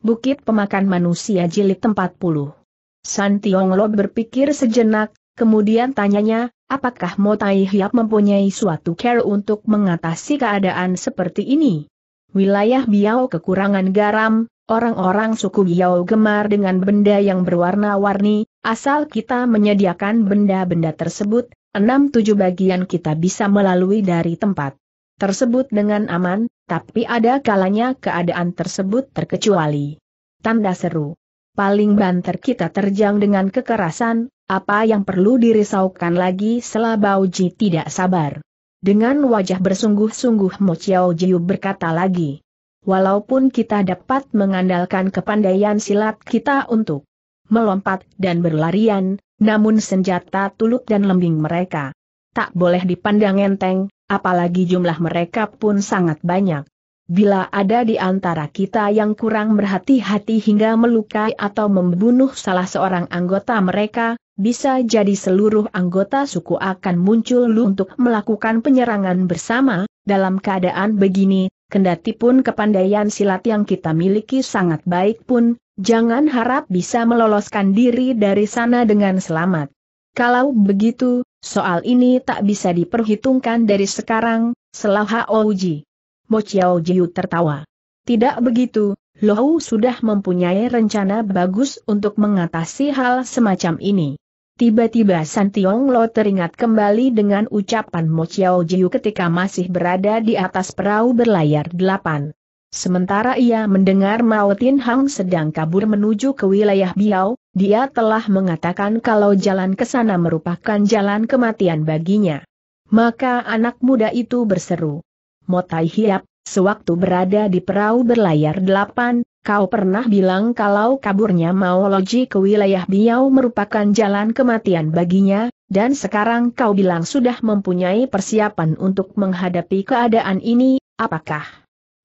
Bukit Pemakan Manusia Jilid 40. San Tiong Lo berpikir sejenak, kemudian tanyanya, apakah Mo Tai Hiap mempunyai suatu care untuk mengatasi keadaan seperti ini? Wilayah Biao kekurangan garam, orang-orang suku Biao gemar dengan benda yang berwarna-warni, asal kita menyediakan benda-benda tersebut, enam tujuh bagian kita bisa melalui dari tempat tersebut dengan aman, tapi ada kalanya keadaan tersebut terkecuali. Tanda seru. Paling banter kita terjang dengan kekerasan, apa yang perlu dirisaukan lagi Bauji tidak sabar. Dengan wajah bersungguh-sungguh Mo Chiao Jiu berkata lagi. Walaupun kita dapat mengandalkan kepandaian silat kita untuk melompat dan berlarian, namun senjata tuluk dan lembing mereka tak boleh dipandang enteng, apalagi jumlah mereka pun sangat banyak. Bila ada di antara kita yang kurang berhati-hati hingga melukai atau membunuh salah seorang anggota mereka, bisa jadi seluruh anggota suku akan muncul untuk melakukan penyerangan bersama, dalam keadaan begini, kendati pun kepandaian silat yang kita miliki sangat baik pun, jangan harap bisa meloloskan diri dari sana dengan selamat. Kalau begitu, soal ini tak bisa diperhitungkan dari sekarang, selah Haouji. Mo Chiao Jiu tertawa. Tidak begitu, Lohou sudah mempunyai rencana bagus untuk mengatasi hal semacam ini. Tiba-tiba Santiong Lo teringat kembali dengan ucapan Mo Chiao Jiu ketika masih berada di atas perahu berlayar delapan. Sementara ia mendengar Mao Tin Hang sedang kabur menuju ke wilayah Biao, dia telah mengatakan kalau jalan ke sana merupakan jalan kematian baginya. Maka anak muda itu berseru. Motai Hiap, sewaktu berada di perahu berlayar delapan, kau pernah bilang kalau kaburnya Mao Loji ke wilayah Biao merupakan jalan kematian baginya, dan sekarang kau bilang sudah mempunyai persiapan untuk menghadapi keadaan ini, apakah?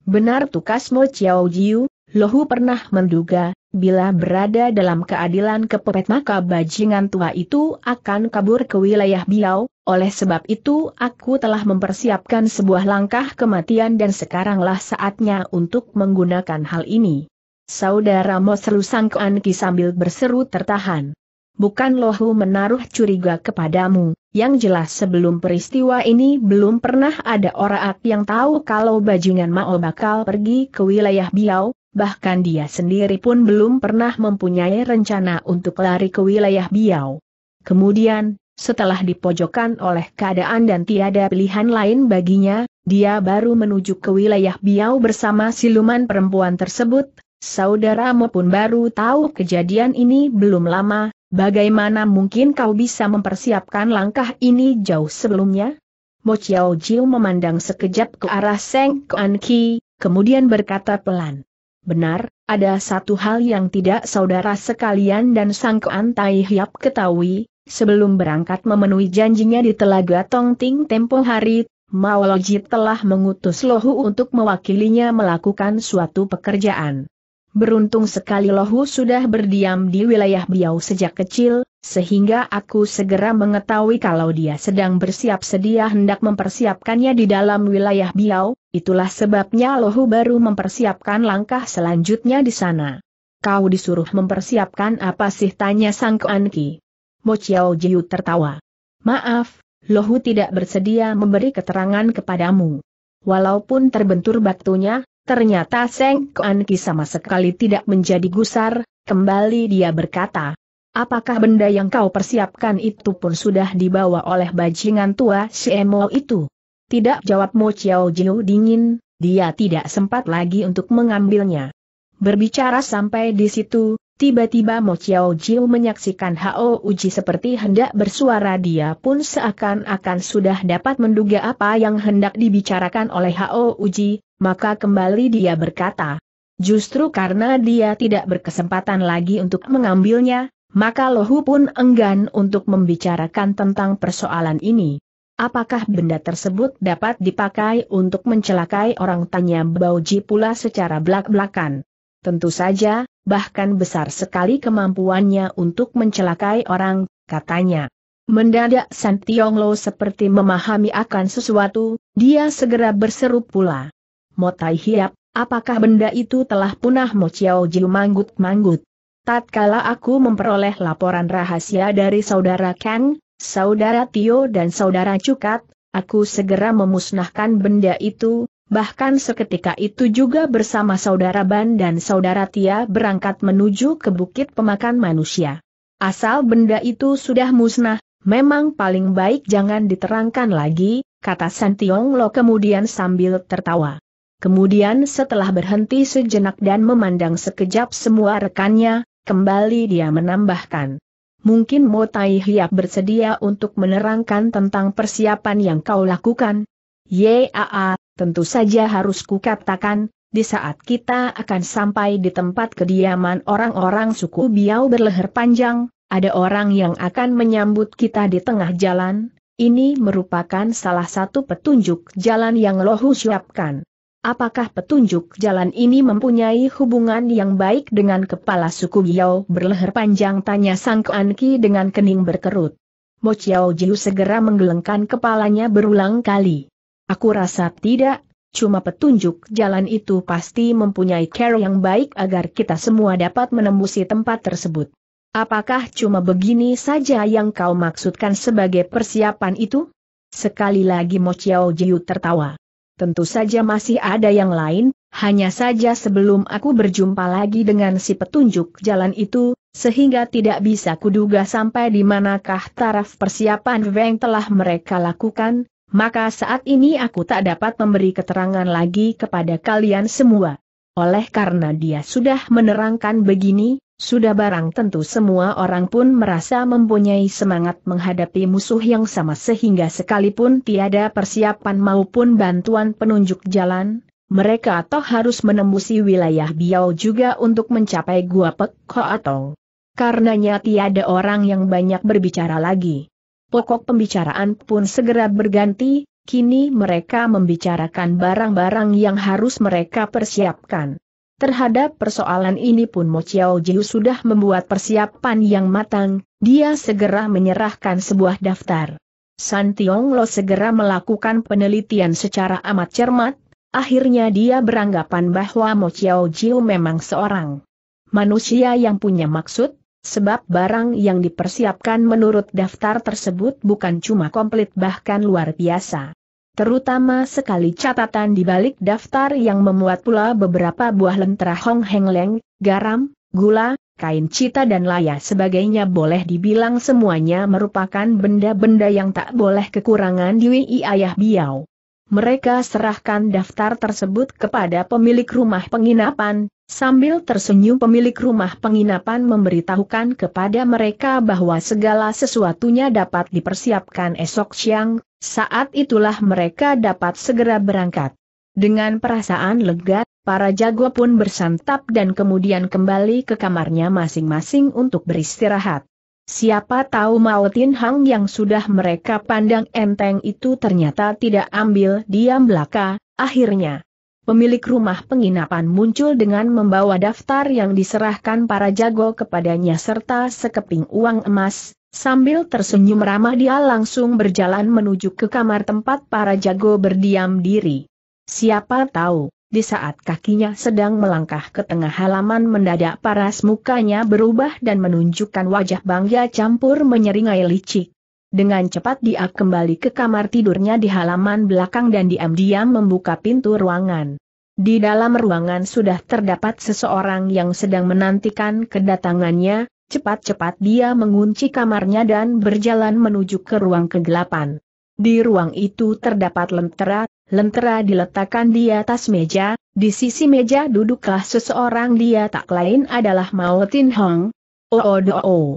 Benar tukas Mo Chiao Jiu, Lohu pernah menduga, bila berada dalam keadilan kepepet maka bajingan tua itu akan kabur ke wilayah Biao, oleh sebab itu aku telah mempersiapkan sebuah langkah kematian dan sekaranglah saatnya untuk menggunakan hal ini. Saudara Mo seru Sang Ki sambil berseru tertahan. Bukan Lohu menaruh curiga kepadamu, yang jelas sebelum peristiwa ini belum pernah ada orang yang tahu kalau bajingan Mao bakal pergi ke wilayah Biao, bahkan dia sendiri pun belum pernah mempunyai rencana untuk lari ke wilayah Biao. Kemudian, setelah dipojokkan oleh keadaan dan tiada pilihan lain baginya, dia baru menuju ke wilayah Biao bersama siluman perempuan tersebut, saudara maupun baru tahu kejadian ini belum lama, Bagaimana mungkin kau bisa mempersiapkan langkah ini jauh sebelumnya? Mo Chiao Jiu memandang sekejap ke arah Seng Kuan Ki, kemudian berkata pelan. Benar, ada satu hal yang tidak saudara sekalian dan Sang Kuan Tai Hiap ketahui, sebelum berangkat memenuhi janjinya di Telaga Tong Ting tempo hari, Mao Loji telah mengutus Lohu untuk mewakilinya melakukan suatu pekerjaan. Beruntung sekali Lohu sudah berdiam di wilayah Biau sejak kecil, sehingga aku segera mengetahui kalau dia sedang bersiap sedia hendak mempersiapkannya di dalam wilayah Biau, itulah sebabnya Lohu baru mempersiapkan langkah selanjutnya di sana. Kau disuruh mempersiapkan apa sih tanya Sang Kuan Ki. Mo Chiao Jiu tertawa. Maaf, Lohu tidak bersedia memberi keterangan kepadamu. Walaupun terbentur batunya, Ternyata Seng Kuan Ki sama sekali tidak menjadi gusar, kembali dia berkata. Apakah benda yang kau persiapkan itu pun sudah dibawa oleh bajingan tua si Emo itu? Tidak jawab Mo Chiao Jiu dingin, dia tidak sempat lagi untuk mengambilnya. Berbicara sampai di situ, tiba-tiba Mo Chiao Jiu menyaksikan Hao Uji seperti hendak bersuara dia pun seakan-akan sudah dapat menduga apa yang hendak dibicarakan oleh Hao Uji, maka kembali dia berkata, justru karena dia tidak berkesempatan lagi untuk mengambilnya, maka Lohu pun enggan untuk membicarakan tentang persoalan ini. Apakah benda tersebut dapat dipakai untuk mencelakai orang tanya Bauji pula secara belak-belakan? Tentu saja, bahkan besar sekali kemampuannya untuk mencelakai orang, katanya. Mendadak Santionglo seperti memahami akan sesuatu, dia segera berseru pula. Motai Hiap, Apakah benda itu telah punah Mo Chiao Jiu manggut-manggut? Tatkala aku memperoleh laporan rahasia dari saudara Kang, saudara Tio dan saudara Cukat, aku segera memusnahkan benda itu, bahkan seketika itu juga bersama saudara Ban dan saudara Tia berangkat menuju ke bukit pemakan manusia. Asal benda itu sudah musnah, memang paling baik jangan diterangkan lagi, kata Santiong Lo kemudian sambil tertawa. Kemudian setelah berhenti sejenak dan memandang sekejap semua rekannya, Kembali dia menambahkan. Mungkin Mo Tai Hiap bersedia untuk menerangkan tentang persiapan yang kau lakukan. Yaa, tentu saja harus kukatakan, di saat kita akan sampai di tempat kediaman orang-orang suku Biau berleher panjang, ada orang yang akan menyambut kita di tengah jalan, ini merupakan salah satu petunjuk jalan yang Lohu siapkan. Apakah petunjuk jalan ini mempunyai hubungan yang baik dengan kepala suku Biao berleher panjang tanya Sang Kuan Ki dengan kening berkerut. Mo Chiao Jiu segera menggelengkan kepalanya berulang kali. Aku rasa tidak, cuma petunjuk jalan itu pasti mempunyai care yang baik agar kita semua dapat menembusi tempat tersebut. Apakah cuma begini saja yang kau maksudkan sebagai persiapan itu? Sekali lagi Mo Chiao Jiu tertawa. Tentu saja masih ada yang lain, hanya saja sebelum aku berjumpa lagi dengan si petunjuk jalan itu, sehingga tidak bisa kuduga sampai di manakah taraf persiapan yang telah mereka lakukan, maka saat ini aku tak dapat memberi keterangan lagi kepada kalian semua. Oleh karena dia sudah menerangkan begini, sudah barang tentu semua orang pun merasa mempunyai semangat menghadapi musuh yang sama sehingga sekalipun tiada persiapan maupun bantuan penunjuk jalan, mereka toh harus menembusi wilayah Biau juga untuk mencapai Gua Pek Atong. Karenanya tiada orang yang banyak berbicara lagi. Pokok pembicaraan pun segera berganti, kini mereka membicarakan barang-barang yang harus mereka persiapkan. Terhadap persoalan ini pun Mo Chiao Jiu sudah membuat persiapan yang matang, dia segera menyerahkan sebuah daftar. San Tiong Lo segera melakukan penelitian secara amat cermat, akhirnya dia beranggapan bahwa Mo Chiao Jiu memang seorang manusia yang punya maksud, sebab barang yang dipersiapkan menurut daftar tersebut bukan cuma komplit bahkan luar biasa terutama sekali catatan di balik daftar yang memuat pula beberapa buah lentera Hong Heng Leng, garam, gula, kain cita dan laya sebagainya boleh dibilang semuanya merupakan benda-benda yang tak boleh kekurangan di Wii Ayah Biao. Mereka serahkan daftar tersebut kepada pemilik rumah penginapan, sambil tersenyum pemilik rumah penginapan memberitahukan kepada mereka bahwa segala sesuatunya dapat dipersiapkan esok siang, saat itulah mereka dapat segera berangkat. Dengan perasaan lega, para jago pun bersantap dan kemudian kembali ke kamarnya masing-masing untuk beristirahat. Siapa tahu Mao Tin Hang yang sudah mereka pandang enteng itu ternyata tidak ambil diam belaka, akhirnya. Pemilik rumah penginapan muncul dengan membawa daftar yang diserahkan para jago kepadanya serta sekeping uang emas, Sambil tersenyum ramah dia langsung berjalan menuju ke kamar tempat para jago berdiam diri. Siapa tahu, di saat kakinya sedang melangkah ke tengah halaman mendadak paras mukanya berubah dan menunjukkan wajah bangga campur menyeringai licik. Dengan cepat dia kembali ke kamar tidurnya di halaman belakang dan diam-diam membuka pintu ruangan. Di dalam ruangan sudah terdapat seseorang yang sedang menantikan kedatangannya, Cepat-cepat dia mengunci kamarnya dan berjalan menuju ke ruang kegelapan. Di ruang itu terdapat lentera, lentera diletakkan di atas meja, di sisi meja duduklah seseorang dia tak lain adalah Mao Tin Hong. Oh, oh, oh.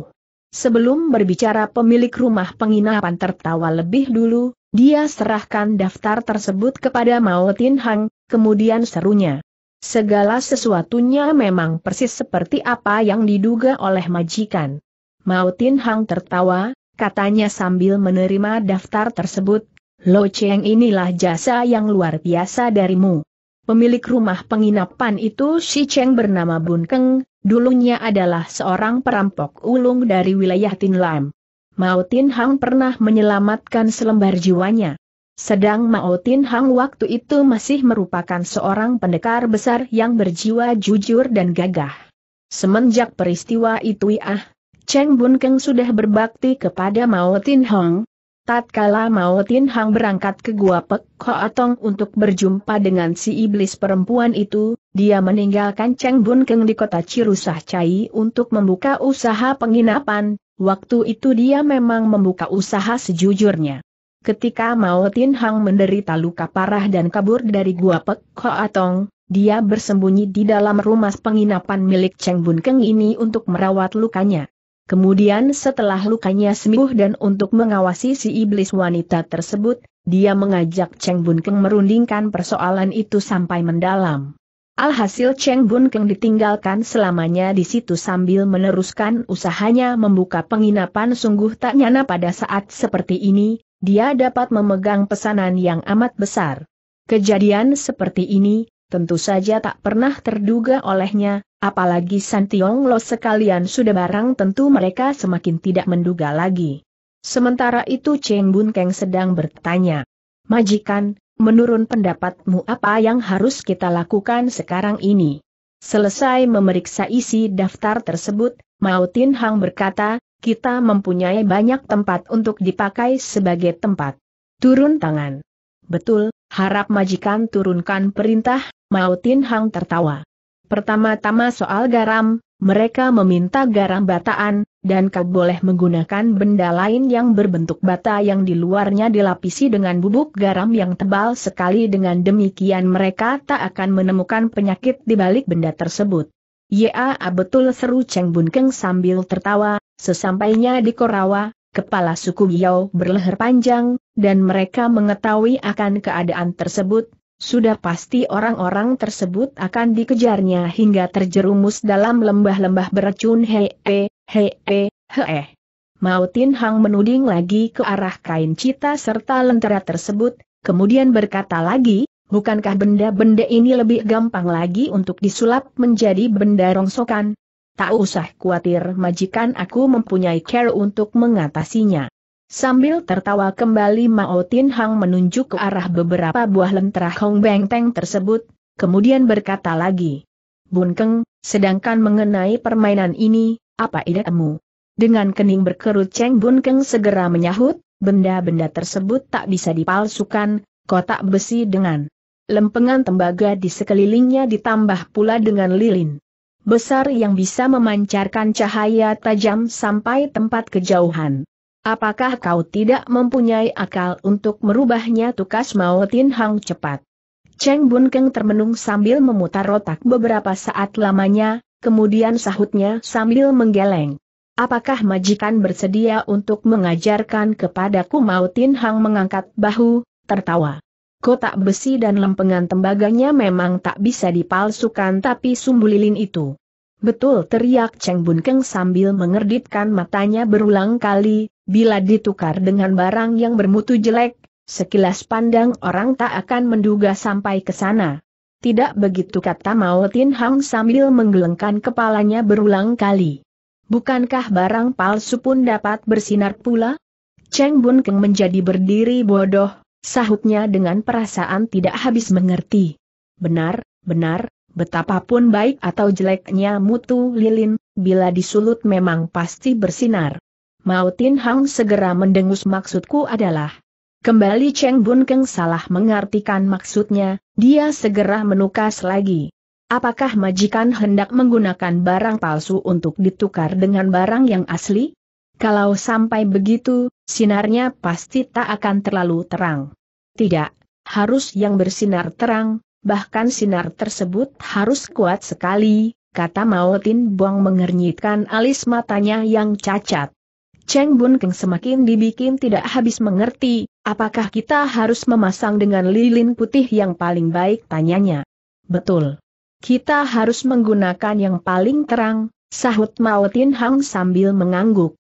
Sebelum berbicara pemilik rumah penginapan tertawa lebih dulu, dia serahkan daftar tersebut kepada Mao Tin Hong, kemudian serunya. Segala sesuatunya memang persis seperti apa yang diduga oleh majikan. Mao Tin Hang tertawa, katanya sambil menerima daftar tersebut, Lo Cheng inilah jasa yang luar biasa darimu. Pemilik rumah penginapan itu si Cheng bernama Bun Keng, dulunya adalah seorang perampok ulung dari wilayah Tin Lam. Mao Tin Hang pernah menyelamatkan selembar jiwanya. Sedang Mao Tin Hang waktu itu masih merupakan seorang pendekar besar yang berjiwa jujur dan gagah. Semenjak peristiwa itu ah, Cheng Bun Keng sudah berbakti kepada Mao Tin Hang. Tatkala Mao Tin Hang berangkat ke Gua Pek Atong untuk berjumpa dengan si iblis perempuan itu, dia meninggalkan Cheng Bun Keng di kota Cirusah Cai untuk membuka usaha penginapan, waktu itu dia memang membuka usaha sejujurnya. Ketika Mao Tin Hang menderita luka parah dan kabur dari Gua Pek Atong, dia bersembunyi di dalam rumah penginapan milik Cheng Bun Keng ini untuk merawat lukanya. Kemudian setelah lukanya sembuh dan untuk mengawasi si iblis wanita tersebut, dia mengajak Cheng Bun Keng merundingkan persoalan itu sampai mendalam. Alhasil Cheng Bun Keng ditinggalkan selamanya di situ sambil meneruskan usahanya membuka penginapan sungguh tak nyana pada saat seperti ini, dia dapat memegang pesanan yang amat besar. Kejadian seperti ini, tentu saja tak pernah terduga olehnya, apalagi Santiong Lo sekalian sudah barang tentu mereka semakin tidak menduga lagi. Sementara itu Cheng Bun Keng sedang bertanya. Majikan, menurut pendapatmu apa yang harus kita lakukan sekarang ini? Selesai memeriksa isi daftar tersebut, Mao Tin Hang berkata, kita mempunyai banyak tempat untuk dipakai sebagai tempat. Turun tangan. Betul, harap majikan turunkan perintah, Mao Tin Hang tertawa. Pertama-tama soal garam, mereka meminta garam bataan, dan kau boleh menggunakan benda lain yang berbentuk bata yang di luarnya dilapisi dengan bubuk garam yang tebal sekali. Dengan demikian mereka tak akan menemukan penyakit di balik benda tersebut. Ya betul seru Cheng Bun Keng sambil tertawa, sesampainya di Korawa, kepala suku Biao berleher panjang, dan mereka mengetahui akan keadaan tersebut, sudah pasti orang-orang tersebut akan dikejarnya hingga terjerumus dalam lembah-lembah beracun he he he he. Mau Tin Hang menuding lagi ke arah kain cita serta lentera tersebut, kemudian berkata lagi, Bukankah benda-benda ini lebih gampang lagi untuk disulap menjadi benda rongsokan? Tak usah khawatir majikan aku mempunyai care untuk mengatasinya. Sambil tertawa kembali Mao Tin Hang menunjuk ke arah beberapa buah lentera Hong Beng Teng tersebut, kemudian berkata lagi. Bun Keng, sedangkan mengenai permainan ini, apa idemu? Dengan kening berkerut Cheng Bun Keng segera menyahut, benda-benda tersebut tak bisa dipalsukan, kotak besi dengan lempengan tembaga di sekelilingnya ditambah pula dengan lilin besar yang bisa memancarkan cahaya tajam sampai tempat kejauhan. Apakah kau tidak mempunyai akal untuk merubahnya tukas Mao Tin Hang cepat? Cheng Bun Keng termenung sambil memutar otak beberapa saat lamanya, kemudian sahutnya sambil menggeleng. Apakah majikan bersedia untuk mengajarkan kepadaku Mao Tin Hang mengangkat bahu, tertawa. Kotak besi dan lempengan tembaganya memang tak bisa dipalsukan tapi sumbu lilin itu. Betul teriak Cheng Bun Keng sambil mengerdipkan matanya berulang kali, bila ditukar dengan barang yang bermutu jelek, sekilas pandang orang tak akan menduga sampai ke sana. Tidak begitu kata Mao Tin Hang sambil menggelengkan kepalanya berulang kali. Bukankah barang palsu pun dapat bersinar pula? Cheng Bun Keng menjadi berdiri bodoh, Sahutnya dengan perasaan tidak habis mengerti. Benar, benar, betapapun baik atau jeleknya mutu lilin, bila disulut memang pasti bersinar. Mau Tin Hang segera mendengus maksudku adalah. Kembali Cheng Bun Keng salah mengartikan maksudnya, dia segera menukas lagi. Apakah majikan hendak menggunakan barang palsu untuk ditukar dengan barang yang asli? Kalau sampai begitu, sinarnya pasti tak akan terlalu terang. Tidak, harus yang bersinar terang, bahkan sinar tersebut harus kuat sekali, kata Mao Tin Buang mengernyitkan alis matanya yang cacat. Cheng Bun Keng semakin dibikin tidak habis mengerti, apakah kita harus memasang dengan lilin putih yang paling baik tanyanya. Betul. Kita harus menggunakan yang paling terang, sahut Mao Tin Hang sambil mengangguk.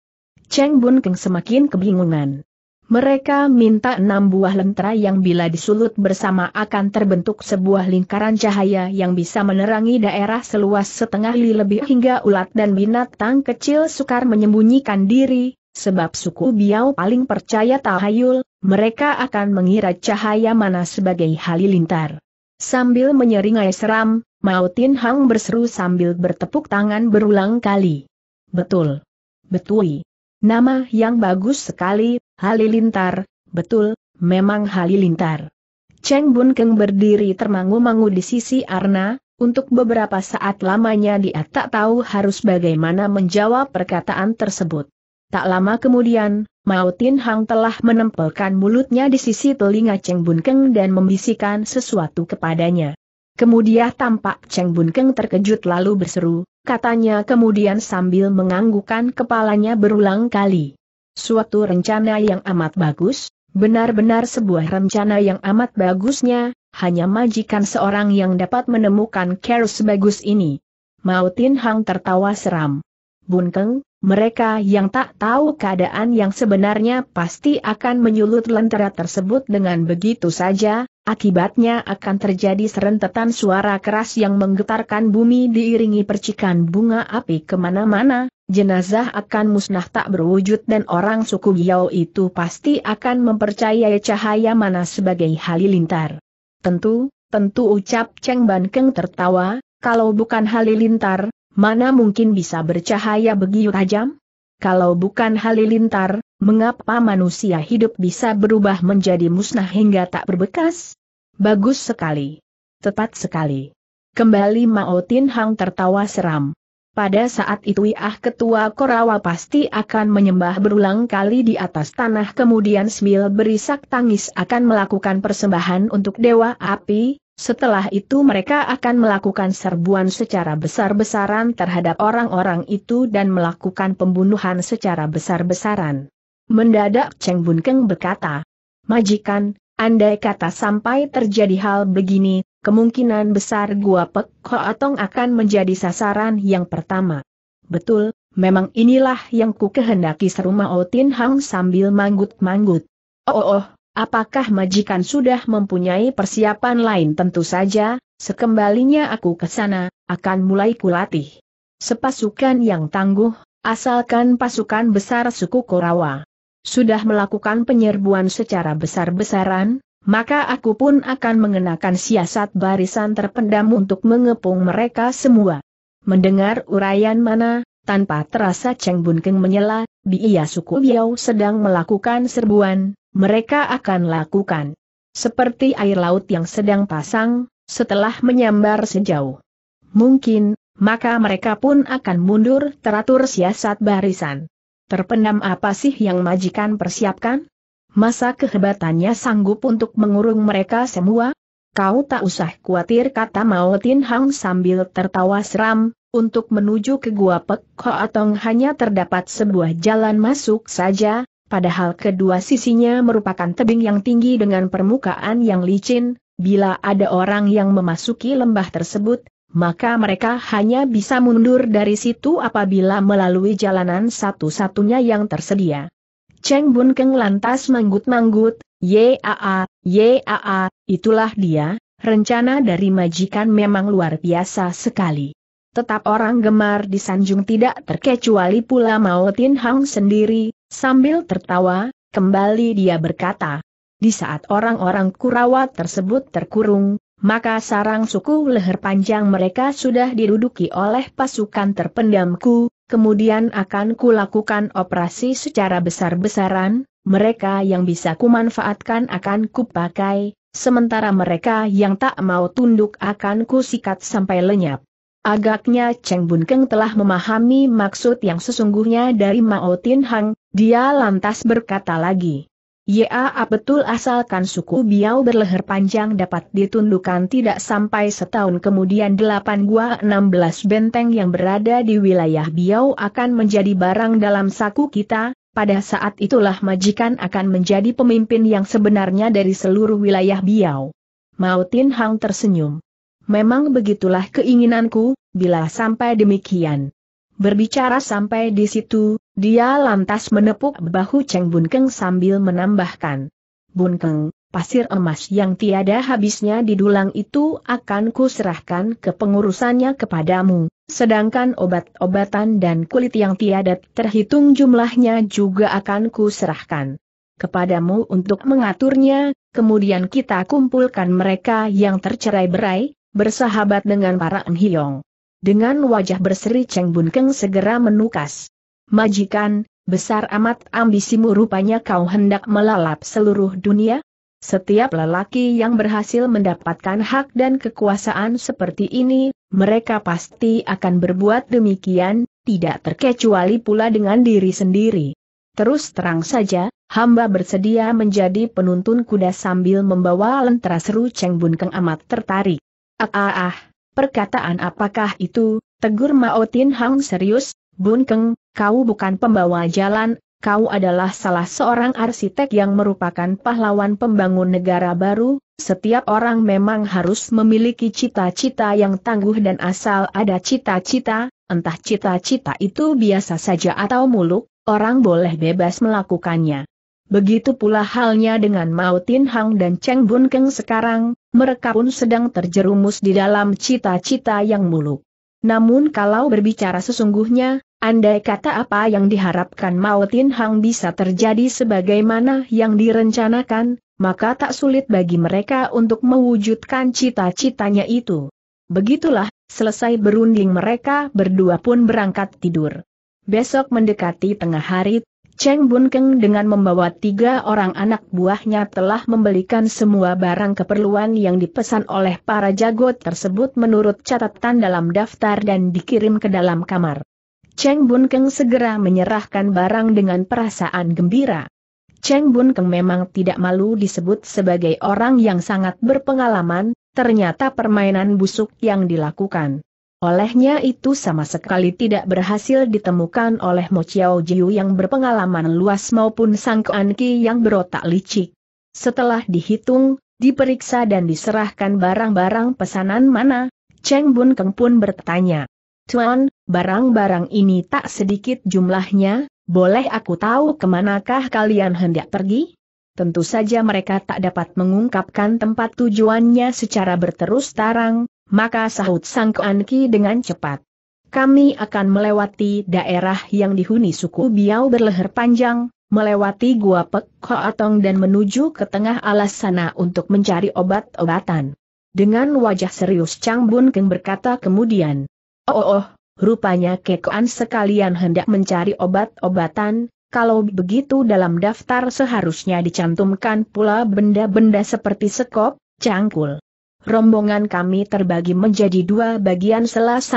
Cheng Bun Keng semakin kebingungan. Mereka minta enam buah lentera yang bila disulut bersama akan terbentuk sebuah lingkaran cahaya yang bisa menerangi daerah seluas setengah li lebih hingga ulat dan binatang kecil sukar menyembunyikan diri, sebab suku Biao paling percaya tahayul, mereka akan mengira cahaya mana sebagai halilintar. Sambil menyeringai seram, Mao Tin Hang berseru sambil bertepuk tangan berulang kali. Betul. Betul. Nama yang bagus sekali, halilintar, betul, memang halilintar. Cheng Bun Keng berdiri termangu-mangu di sisi Arna, untuk beberapa saat lamanya dia tak tahu harus bagaimana menjawab perkataan tersebut. Tak lama kemudian, Mao Tin Hang telah menempelkan mulutnya di sisi telinga Cheng Bun Keng dan membisikkan sesuatu kepadanya. Kemudian tampak Cheng Bun Keng terkejut lalu berseru, katanya kemudian sambil menganggukkan kepalanya berulang kali. Suatu rencana yang amat bagus, benar-benar sebuah rencana yang amat bagusnya, hanya majikan seorang yang dapat menemukan care sebagus ini. Mao Tin Hang tertawa seram. Bunkeng, mereka yang tak tahu keadaan yang sebenarnya pasti akan menyulut lentera tersebut dengan begitu saja, akibatnya akan terjadi serentetan suara keras yang menggetarkan bumi diiringi percikan bunga api ke mana-mana, jenazah akan musnah tak berwujud dan orang suku Yao itu pasti akan mempercayai cahaya mana sebagai halilintar. Tentu, tentu ucap Cheng Ban Keng tertawa, kalau bukan halilintar, mana mungkin bisa bercahaya begitu tajam? Kalau bukan halilintar, mengapa manusia hidup bisa berubah menjadi musnah hingga tak berbekas? Bagus sekali. Tepat sekali. Kembali Mao Tin Hang tertawa seram. Pada saat itu ah ketua Korawa pasti akan menyembah berulang kali di atas tanah kemudian sambil berisak tangis akan melakukan persembahan untuk Dewa Api, setelah itu mereka akan melakukan serbuan secara besar-besaran terhadap orang-orang itu dan melakukan pembunuhan secara besar-besaran. Mendadak Cheng Bun Keng berkata, Majikan, andai kata sampai terjadi hal begini, kemungkinan besar Gua Pek Atong akan menjadi sasaran yang pertama. Betul, memang inilah yang ku kehendaki seru Mao Tin Hang sambil manggut-manggut. Oh, oh, oh, apakah majikan sudah mempunyai persiapan lain tentu saja, sekembalinya aku ke sana, akan mulai kulatih. Sepasukan yang tangguh, asalkan pasukan besar suku Korawa. Sudah melakukan penyerbuan secara besar-besaran, maka aku pun akan mengenakan siasat barisan terpendam untuk mengepung mereka semua. Mendengar uraian mana, tanpa terasa Cheng Bun Keng menyela, biaya suku Biao sedang melakukan serbuan, mereka akan lakukan. Seperti air laut yang sedang pasang, setelah menyambar sejauh. Mungkin, maka mereka pun akan mundur teratur siasat barisan. Terpendam apa sih yang majikan persiapkan? Masa kehebatannya sanggup untuk mengurung mereka semua? Kau tak usah khawatir kata Mao Tin Hang sambil tertawa seram, untuk menuju ke Gua Pek Atong hanya terdapat sebuah jalan masuk saja, padahal kedua sisinya merupakan tebing yang tinggi dengan permukaan yang licin, bila ada orang yang memasuki lembah tersebut, maka mereka hanya bisa mundur dari situ apabila melalui jalanan satu-satunya yang tersedia. Cheng Bun Keng lantas manggut-manggut, Yaa, Yaa, itulah dia, rencana dari majikan memang luar biasa sekali. Tetap orang gemar disanjung tidak terkecuali pula Mao Tin Hang sendiri, sambil tertawa, kembali dia berkata, di saat orang-orang Kurawa tersebut terkurung, maka sarang suku leher panjang mereka sudah diduduki oleh pasukan terpendamku, kemudian akan kulakukan operasi secara besar-besaran, mereka yang bisa kumanfaatkan akan kupakai, sementara mereka yang tak mau tunduk akan kusikat sampai lenyap. Agaknya Cheng Bun Keng telah memahami maksud yang sesungguhnya dari Mao Tin Hang, dia lantas berkata lagi. Ya betul asalkan suku Biao berleher panjang dapat ditundukkan tidak sampai setahun kemudian delapan gua enam belas benteng yang berada di wilayah Biao akan menjadi barang dalam saku kita, pada saat itulah majikan akan menjadi pemimpin yang sebenarnya dari seluruh wilayah Biao. Mao Tin Hang tersenyum. Memang begitulah keinginanku, bila sampai demikian. Berbicara sampai di situ, dia lantas menepuk bahu Cheng Bun Keng sambil menambahkan. Bun Keng, pasir emas yang tiada habisnya di dulang itu akan kuserahkan ke pengurusannya kepadamu, sedangkan obat-obatan dan kulit yang tiada terhitung jumlahnya juga akan kuserahkan kepadamu untuk mengaturnya, kemudian kita kumpulkan mereka yang tercerai-berai, bersahabat dengan para Enhiong. Dengan wajah berseri Cheng Bun Keng segera menukas. Majikan, besar amat ambisimu rupanya kau hendak melalap seluruh dunia? Setiap lelaki yang berhasil mendapatkan hak dan kekuasaan seperti ini, mereka pasti akan berbuat demikian, tidak terkecuali pula dengan diri sendiri. Terus terang saja, hamba bersedia menjadi penuntun kuda sambil membawa lentera seru Cheng Bun Keng amat tertarik. Ah ah ah, perkataan apakah itu, tegur Mao Tin Hang serius, Bun Keng, kau bukan pembawa jalan, kau adalah salah seorang arsitek yang merupakan pahlawan pembangun negara baru, setiap orang memang harus memiliki cita-cita yang tangguh dan asal ada cita-cita, entah cita-cita itu biasa saja atau muluk, orang boleh bebas melakukannya. Begitu pula halnya dengan Mao Tin Hang dan Cheng Bun Keng sekarang, mereka pun sedang terjerumus di dalam cita-cita yang muluk. Namun kalau berbicara sesungguhnya, Andai kata apa yang diharapkan Mao Tin Hang bisa terjadi sebagaimana yang direncanakan, maka tak sulit bagi mereka untuk mewujudkan cita-citanya itu. Begitulah, selesai berunding mereka berdua pun berangkat tidur. Besok mendekati tengah hari, Cheng Bun Keng dengan membawa tiga orang anak buahnya telah membelikan semua barang keperluan yang dipesan oleh para jago tersebut menurut catatan dalam daftar dan dikirim ke dalam kamar. Cheng Bun Keng segera menyerahkan barang dengan perasaan gembira. Cheng Bun Keng memang tidak malu disebut sebagai orang yang sangat berpengalaman, ternyata permainan busuk yang dilakukan. Olehnya itu sama sekali tidak berhasil ditemukan oleh Mo Chiao Jiu yang berpengalaman luas maupun Sang Kuan Ki yang berotak licik. Setelah dihitung, diperiksa dan diserahkan barang-barang pesanan mana, Cheng Bun Keng pun bertanya. Tuan, barang-barang ini tak sedikit jumlahnya, boleh aku tahu ke manakah kalian hendak pergi? Tentu saja mereka tak dapat mengungkapkan tempat tujuannya secara berterus terang, maka sahut Sang Ki dengan cepat. Kami akan melewati daerah yang dihuni suku Biau berleher panjang, melewati Gua Pek Atong dan menuju ke tengah alas sana untuk mencari obat-obatan. Dengan wajah serius Chang Bun Keng berkata kemudian, Oh, oh, rupanya kekoan sekalian hendak mencari obat-obatan, kalau begitu dalam daftar seharusnya dicantumkan pula benda-benda seperti sekop, cangkul. Rombongan kami terbagi menjadi dua bagian selas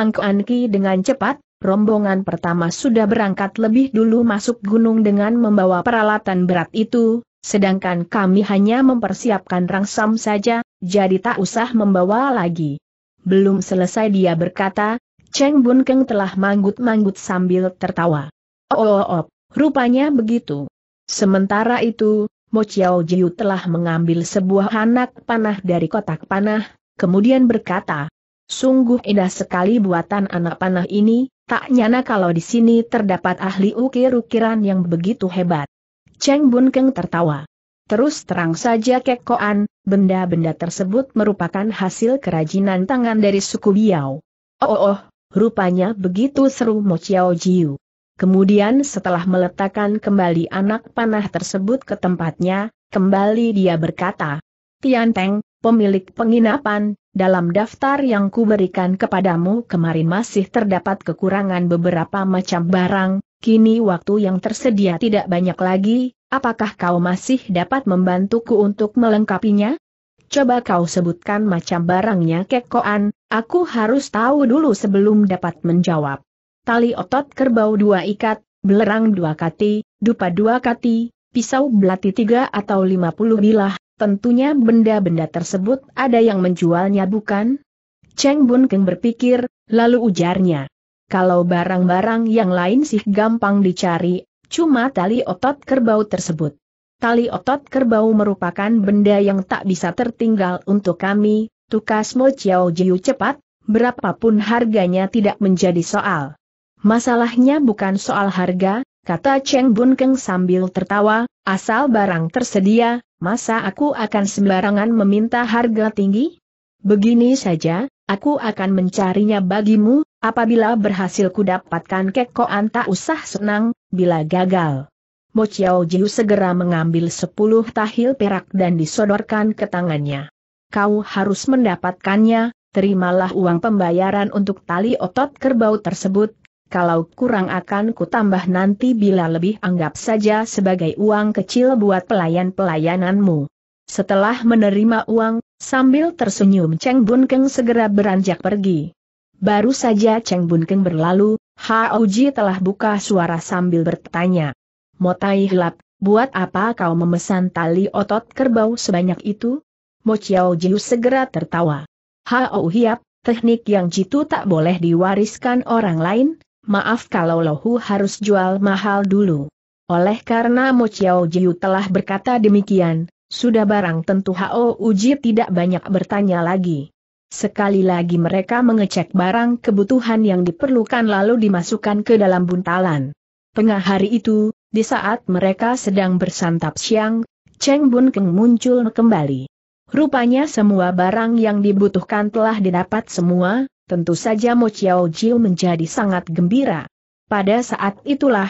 Ki dengan cepat, rombongan pertama sudah berangkat lebih dulu masuk gunung dengan membawa peralatan berat itu, sedangkan kami hanya mempersiapkan rangsam saja, jadi tak usah membawa lagi. Belum selesai dia berkata, Cheng Bun Keng telah manggut-manggut sambil tertawa. Oh, oh, oh, rupanya begitu. Sementara itu, Mo Chiao Jiu telah mengambil sebuah anak panah dari kotak panah, kemudian berkata, Sungguh indah sekali buatan anak panah ini, tak nyana kalau di sini terdapat ahli ukir-ukiran yang begitu hebat. Cheng Bun Keng tertawa. Terus terang saja kekoan, benda-benda tersebut merupakan hasil kerajinan tangan dari suku Biao. Oh, oh, oh Rupanya begitu seru Mo Chiao Jiu. Kemudian setelah meletakkan kembali anak panah tersebut ke tempatnya, kembali dia berkata, Tian Teng, pemilik penginapan, dalam daftar yang kuberikan kepadamu kemarin masih terdapat kekurangan beberapa macam barang, kini waktu yang tersedia tidak banyak lagi, apakah kau masih dapat membantuku untuk melengkapinya? Coba kau sebutkan macam barangnya kekoan, aku harus tahu dulu sebelum dapat menjawab. Tali otot kerbau dua ikat, belerang dua kati, dupa dua kati, pisau belati tiga atau lima puluh bilah, tentunya benda-benda tersebut ada yang menjualnya bukan? Cheng Bun Keng berpikir, lalu ujarnya. Kalau barang-barang yang lain sih gampang dicari, cuma tali otot kerbau tersebut. Tali otot kerbau merupakan benda yang tak bisa tertinggal untuk kami, tukas Mo Chiao Jiu cepat, berapapun harganya tidak menjadi soal. Masalahnya bukan soal harga, kata Cheng Bun Keng sambil tertawa, asal barang tersedia, masa aku akan sembarangan meminta harga tinggi? Begini saja, Aku akan mencarinya bagimu, apabila berhasil kudapatkan kekoan tak usah senang, bila gagal. Mo Chiao Jiu segera mengambil sepuluh tahil perak dan disodorkan ke tangannya. Kau harus mendapatkannya, terimalah uang pembayaran untuk tali otot kerbau tersebut, kalau kurang akan kutambah nanti bila lebih anggap saja sebagai uang kecil buat pelayan-pelayananmu. Setelah menerima uang, sambil tersenyum Cheng Bun Keng segera beranjak pergi. Baru saja Cheng Bun Keng berlalu, Hao Ji telah buka suara sambil bertanya. Motai Hilap, buat apa kau memesan tali otot kerbau sebanyak itu? Mo Chiao Jiu segera tertawa. Hao Hiap, teknik yang jitu tak boleh diwariskan orang lain, maaf kalau Lohu harus jual mahal dulu. Oleh karena Mo Chiao Jiu telah berkata demikian, sudah barang tentu Hao Uji tidak banyak bertanya lagi. Sekali lagi mereka mengecek barang kebutuhan yang diperlukan lalu dimasukkan ke dalam buntalan. Tengah hari itu, di saat mereka sedang bersantap siang, Cheng Bun Keng muncul kembali. Rupanya semua barang yang dibutuhkan telah didapat semua, tentu saja Mo Chiao Jiu menjadi sangat gembira. Pada saat itulah,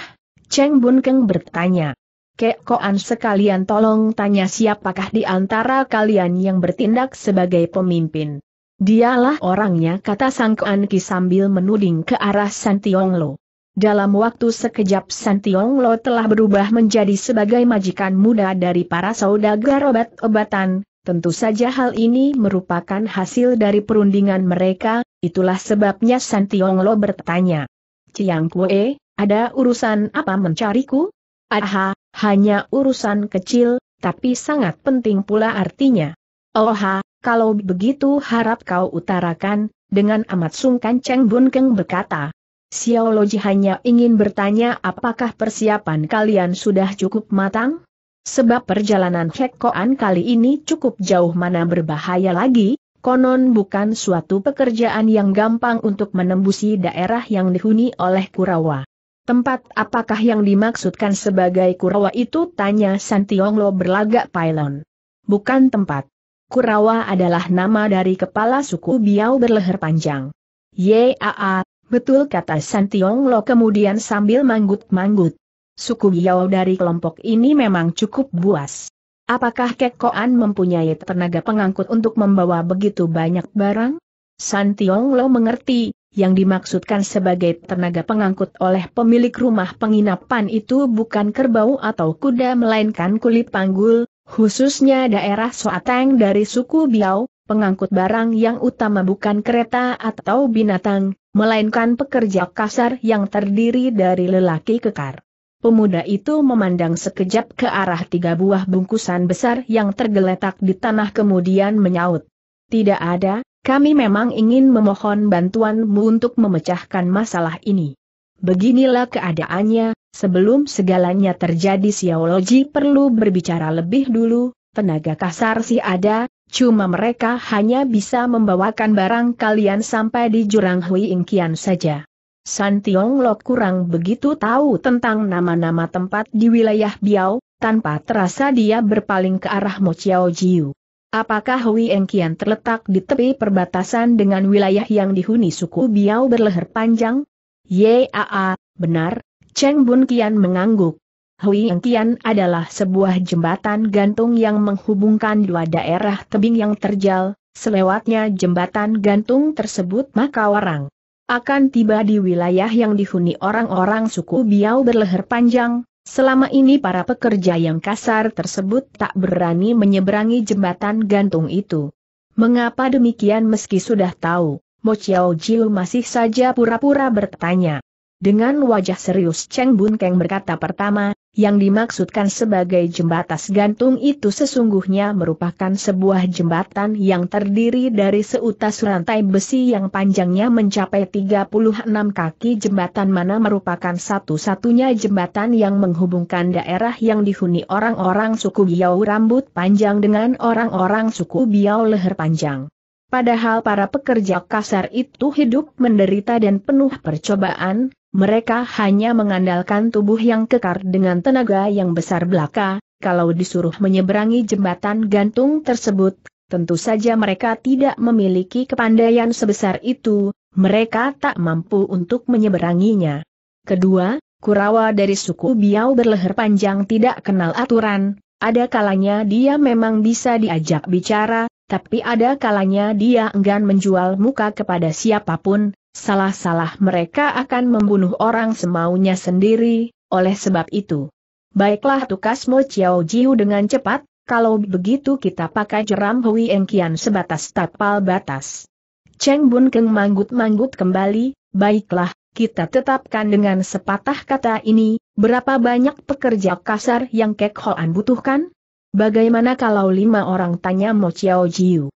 Cheng Bun Keng bertanya, Kek Koan sekalian tolong tanya siapakah di antara kalian yang bertindak sebagai pemimpin. Dialah orangnya kata Sang Koan Ki sambil menuding ke arah Santiong Lo. Dalam waktu sekejap Santiong Lo telah berubah menjadi sebagai majikan muda dari para saudagar obat-obatan, tentu saja hal ini merupakan hasil dari perundingan mereka, itulah sebabnya Santiong Lo bertanya. Ciang Kue, ada urusan apa mencariku? Aha, hanya urusan kecil, tapi sangat penting pula artinya. Oha, kalau begitu harap kau utarakan, dengan amat sungkan Cheng Bun Keng berkata. Xiao Loji hanya ingin bertanya apakah persiapan kalian sudah cukup matang? Sebab perjalanan Hekkoan kali ini cukup jauh mana berbahaya lagi, konon bukan suatu pekerjaan yang gampang untuk menembusi daerah yang dihuni oleh Kurawa. Tempat apakah yang dimaksudkan sebagai Kurawa itu tanya Santionglo berlagak Pailon. Bukan tempat. Kurawa adalah nama dari kepala suku Biau berleher panjang. Yaa, Betul kata Santiong Lo kemudian sambil manggut-manggut. Suku Biao dari kelompok ini memang cukup buas. Apakah Kekoan mempunyai tenaga pengangkut untuk membawa begitu banyak barang? Santiong Lo mengerti, yang dimaksudkan sebagai tenaga pengangkut oleh pemilik rumah penginapan itu bukan kerbau atau kuda melainkan kulit panggul, khususnya daerah Soateng dari suku Biao, pengangkut barang yang utama bukan kereta atau binatang, melainkan pekerja kasar yang terdiri dari lelaki kekar. Pemuda itu memandang sekejap ke arah tiga buah bungkusan besar yang tergeletak di tanah kemudian menyaut. Tidak ada, kami memang ingin memohon bantuanmu untuk memecahkan masalah ini. Beginilah keadaannya, sebelum segalanya terjadi Siologi perlu berbicara lebih dulu, tenaga kasar si ada, Cuma mereka hanya bisa membawakan barang kalian sampai di jurang Hui Ingkian saja. San Tiong Lok kurang begitu tahu tentang nama-nama tempat di wilayah Biao, tanpa terasa dia berpaling ke arah Mo Chiao Jiu. Apakah Hui Engkian terletak di tepi perbatasan dengan wilayah yang dihuni suku Biao berleher panjang? Yaa, benar, Cheng Bun Kian mengangguk. Hui Kian adalah sebuah jembatan gantung yang menghubungkan dua daerah tebing yang terjal, selewatnya jembatan gantung tersebut maka orang akan tiba di wilayah yang dihuni orang-orang suku Biau berleher panjang, selama ini para pekerja yang kasar tersebut tak berani menyeberangi jembatan gantung itu. Mengapa demikian meski sudah tahu, Mo Chiao Jiu masih saja pura-pura bertanya. Dengan wajah serius Cheng Bun Keng berkata pertama, yang dimaksudkan sebagai jembatas gantung itu sesungguhnya merupakan sebuah jembatan yang terdiri dari seutas rantai besi yang panjangnya mencapai 36 kaki. Jembatan mana merupakan satu-satunya jembatan yang menghubungkan daerah yang dihuni orang-orang suku Biau rambut panjang dengan orang-orang suku Biau leher panjang. Padahal para pekerja kasar itu hidup menderita dan penuh percobaan, mereka hanya mengandalkan tubuh yang kekar dengan tenaga yang besar belaka, kalau disuruh menyeberangi jembatan gantung tersebut, tentu saja mereka tidak memiliki kepandaian sebesar itu, mereka tak mampu untuk menyeberanginya. Kedua, Kurawa dari suku Biau berleher panjang tidak kenal aturan, ada kalanya dia memang bisa diajak bicara, tapi ada kalanya dia enggan menjual muka kepada siapa pun, salah-salah mereka akan membunuh orang semaunya sendiri, oleh sebab itu. Baiklah tukas Mo Chiao Jiu dengan cepat, kalau begitu kita pakai jeram Hui Engkian sebatas tapal batas. Cheng Bun Keng manggut-manggut kembali, baiklah, kita tetapkan dengan sepatah kata ini, berapa banyak pekerja kasar yang Kek Hoan butuhkan? Bagaimana kalau lima orang tanya Mo Chiao Jiu?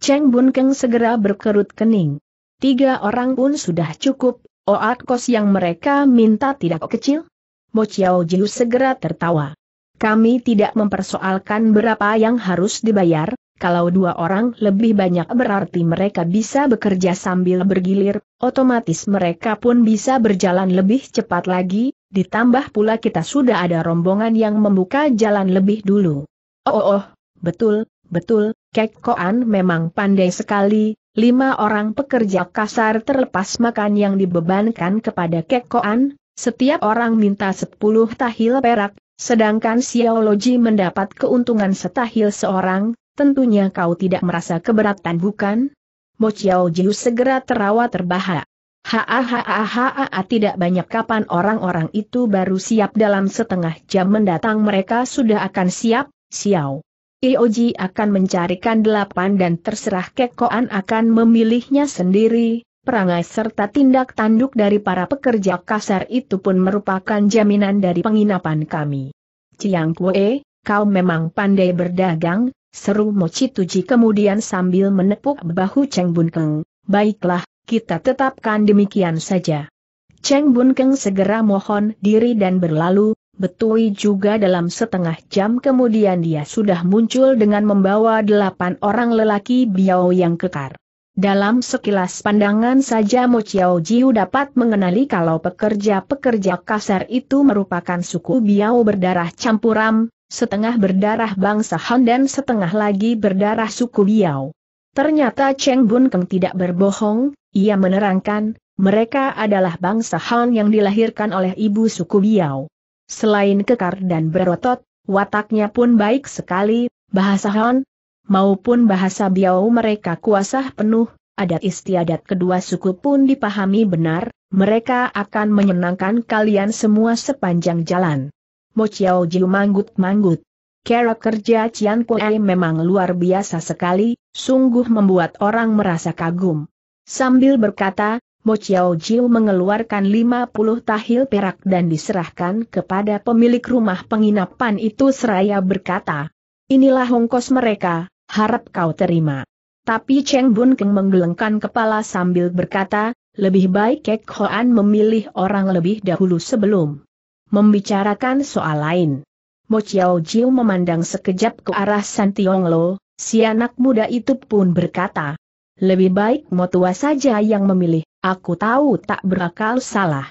Cheng Bun Keng segera berkerut kening. Tiga orang pun sudah cukup, oat kos yang mereka minta tidak kecil? Mo Chiao Jiu segera tertawa. Kami tidak mempersoalkan berapa yang harus dibayar, kalau dua orang lebih banyak berarti mereka bisa bekerja sambil bergilir, otomatis mereka pun bisa berjalan lebih cepat lagi, ditambah pula kita sudah ada rombongan yang membuka jalan lebih dulu. Oh oh, oh. Betul, betul, Kek Koan memang pandai sekali, lima orang pekerja kasar terlepas makan yang dibebankan kepada Kek Koan, setiap orang minta sepuluh tahil perak, sedangkan Xiaoloji mendapat keuntungan setahil seorang, tentunya kau tidak merasa keberatan bukan? Mo Chiao Jiu segera terawa terbahak. Haa tidak banyak kapan orang-orang itu baru siap dalam setengah jam mendatang mereka sudah akan siap, Xiao. Ioji akan mencarikan delapan dan terserah Kekoan akan memilihnya sendiri, perangai serta tindak tanduk dari para pekerja kasar itu pun merupakan jaminan dari penginapan kami. Ciang Kue, kau memang pandai berdagang, seru Mochi Tuji kemudian sambil menepuk bahu Cheng Bun Keng. Baiklah, kita tetapkan demikian saja. Cheng Bun Keng segera mohon diri dan berlalu, Betui juga dalam setengah jam kemudian dia sudah muncul dengan membawa delapan orang lelaki biao yang kekar. Dalam sekilas pandangan saja Mo Chiao Jiu dapat mengenali kalau pekerja-pekerja kasar itu merupakan suku Biao berdarah campuram, setengah berdarah bangsa Han dan setengah lagi berdarah suku Biao. Ternyata Cheng Bun Keng tidak berbohong, ia menerangkan, mereka adalah bangsa Han yang dilahirkan oleh ibu suku Biao. Selain kekar dan berotot, wataknya pun baik sekali, bahasa Han, maupun bahasa Biao mereka kuasa penuh, adat istiadat kedua suku pun dipahami benar, mereka akan menyenangkan kalian semua sepanjang jalan. Mo Chiao Jiu manggut-manggut. Cara kerja Cian Kue memang luar biasa sekali, sungguh membuat orang merasa kagum. Sambil berkata, Mo Chiao Jiu mengeluarkan 50 tahil perak dan diserahkan kepada pemilik rumah penginapan itu seraya berkata, Inilah hongkos mereka, harap kau terima. Tapi Cheng Bun Keng menggelengkan kepala sambil berkata, lebih baik Kek Hoan memilih orang lebih dahulu sebelum membicarakan soal lain. Mo Chiao Jiu memandang sekejap ke arah San Tiong Lo, si anak muda itu pun berkata, lebih baik Mo tua saja yang memilih, aku tahu tak berakal salah.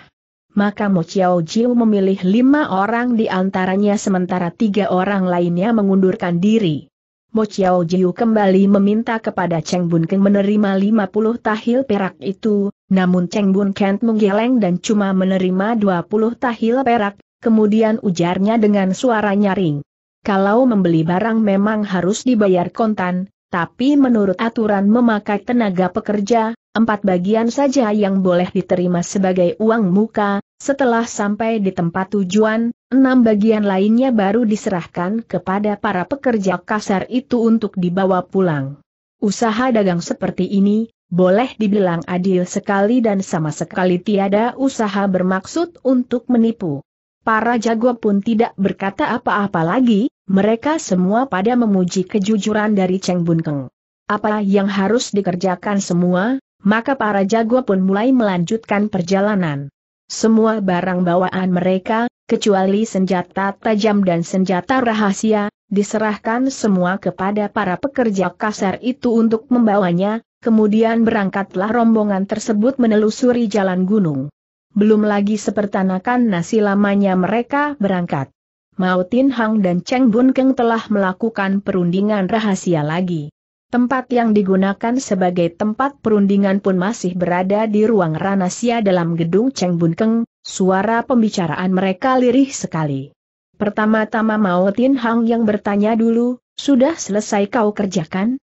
Maka Mo Chiao Jiu memilih lima orang di antaranya sementara tiga orang lainnya mengundurkan diri. Mo Chiao Jiu kembali meminta kepada Cheng Bun Keng menerima 50 tahil perak itu, namun Cheng Bun Kent menggeleng dan cuma menerima 20 tahil perak, kemudian ujarnya dengan suara nyaring. Kalau membeli barang memang harus dibayar kontan, tapi menurut aturan memakai tenaga pekerja, empat bagian saja yang boleh diterima sebagai uang muka, setelah sampai di tempat tujuan, enam bagian lainnya baru diserahkan kepada para pekerja kasar itu untuk dibawa pulang. Usaha dagang seperti ini, boleh dibilang adil sekali dan sama sekali tiada usaha bermaksud untuk menipu. Para jago pun tidak berkata apa-apa lagi, mereka semua pada memuji kejujuran dari Cheng Bun Keng. Apa yang harus dikerjakan semua, maka para jago pun mulai melanjutkan perjalanan. Semua barang bawaan mereka, kecuali senjata tajam dan senjata rahasia, diserahkan semua kepada para pekerja kasar itu untuk membawanya, kemudian berangkatlah rombongan tersebut menelusuri jalan gunung. Belum lagi sepertanakan nasi lamanya mereka berangkat. Mao Tin Hang dan Cheng Bun Keng telah melakukan perundingan rahasia lagi. Tempat yang digunakan sebagai tempat perundingan pun masih berada di ruang ranasia dalam gedung Cheng Bun Keng, suara pembicaraan mereka lirih sekali. Pertama-tama Mao Tin Hang yang bertanya dulu, sudah selesai kau kerjakan?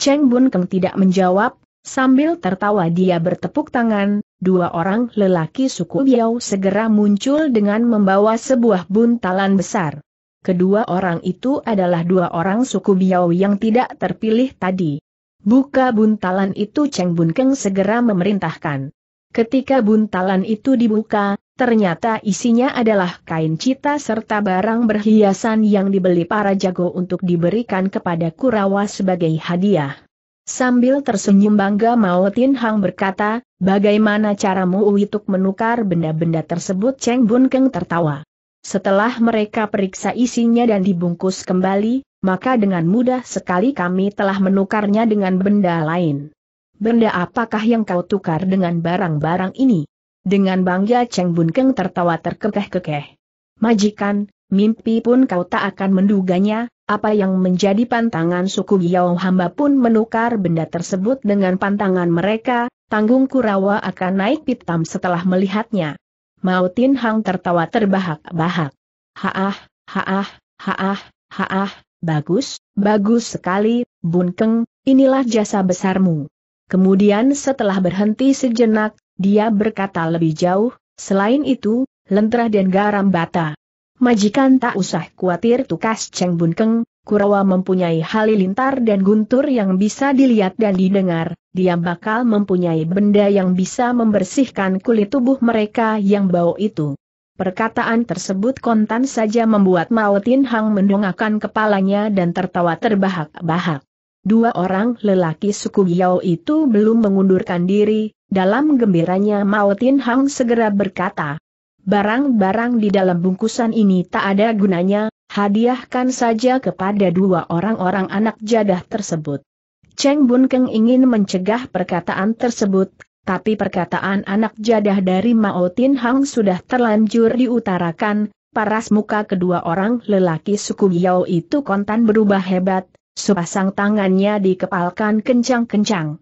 Cheng Bun Keng tidak menjawab, sambil tertawa dia bertepuk tangan, dua orang lelaki suku Biao segera muncul dengan membawa sebuah buntalan besar. Kedua orang itu adalah dua orang suku Biao yang tidak terpilih tadi. Buka buntalan itu Cheng Bun Keng segera memerintahkan. Ketika buntalan itu dibuka, ternyata isinya adalah kain cita serta barang berhiasan yang dibeli para jago untuk diberikan kepada Kurawa sebagai hadiah. Sambil tersenyum bangga Mao Tin Hang berkata, bagaimana caramu untuk menukar benda-benda tersebut Cheng Bun Keng tertawa. Setelah mereka periksa isinya dan dibungkus kembali, maka dengan mudah sekali kami telah menukarnya dengan benda lain. Benda apakah yang kau tukar dengan barang-barang ini? Dengan bangga Cheng Bun Keng tertawa terkekeh-kekeh. Majikan, mimpi pun kau tak akan menduganya, apa yang menjadi pantangan suku Yao hamba pun menukar benda tersebut dengan pantangan mereka, tanggung Kurawa akan naik pitam setelah melihatnya. Mao Tin Hang tertawa terbahak-bahak. Haah, haah, haah, haah, bagus, bagus sekali, Bun Keng, inilah jasa besarmu. Kemudian setelah berhenti sejenak, dia berkata lebih jauh, selain itu, lentera dan garam bata. Majikan tak usah khawatir tukas Cheng Bun Keng, Kurawa mempunyai halilintar dan guntur yang bisa dilihat dan didengar, dia bakal mempunyai benda yang bisa membersihkan kulit tubuh mereka yang bau itu. Perkataan tersebut kontan saja membuat Mao Tin Hang mendongakkan kepalanya dan tertawa terbahak-bahak. Dua orang lelaki suku Yao itu belum mengundurkan diri, dalam gembiranya Mao Tin Hang segera berkata, Barang-barang di dalam bungkusan ini tak ada gunanya, hadiahkan saja kepada dua orang-orang anak jadah tersebut. Cheng Bun Keng ingin mencegah perkataan tersebut, tapi perkataan anak jadah dari Mao Tin Hang sudah terlanjur diutarakan, paras muka kedua orang lelaki suku Yao itu kontan berubah hebat, sepasang tangannya dikepalkan kencang-kencang.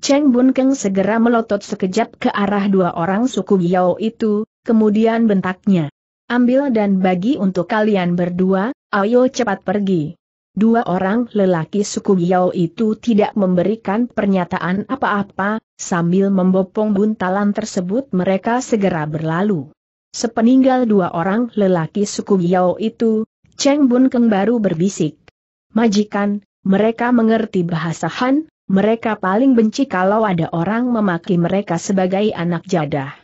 Cheng Bun Keng segera melotot sekejap ke arah dua orang suku Yao itu, Kemudian bentaknya. Ambil dan bagi untuk kalian berdua, ayo cepat pergi. Dua orang lelaki suku Yao itu tidak memberikan pernyataan apa-apa, sambil membopong buntalan tersebut mereka segera berlalu. Sepeninggal dua orang lelaki suku Yao itu, Cheng Bun Keng baru berbisik. Majikan, mereka mengerti bahasa Han, mereka paling benci kalau ada orang memaki mereka sebagai anak jadah.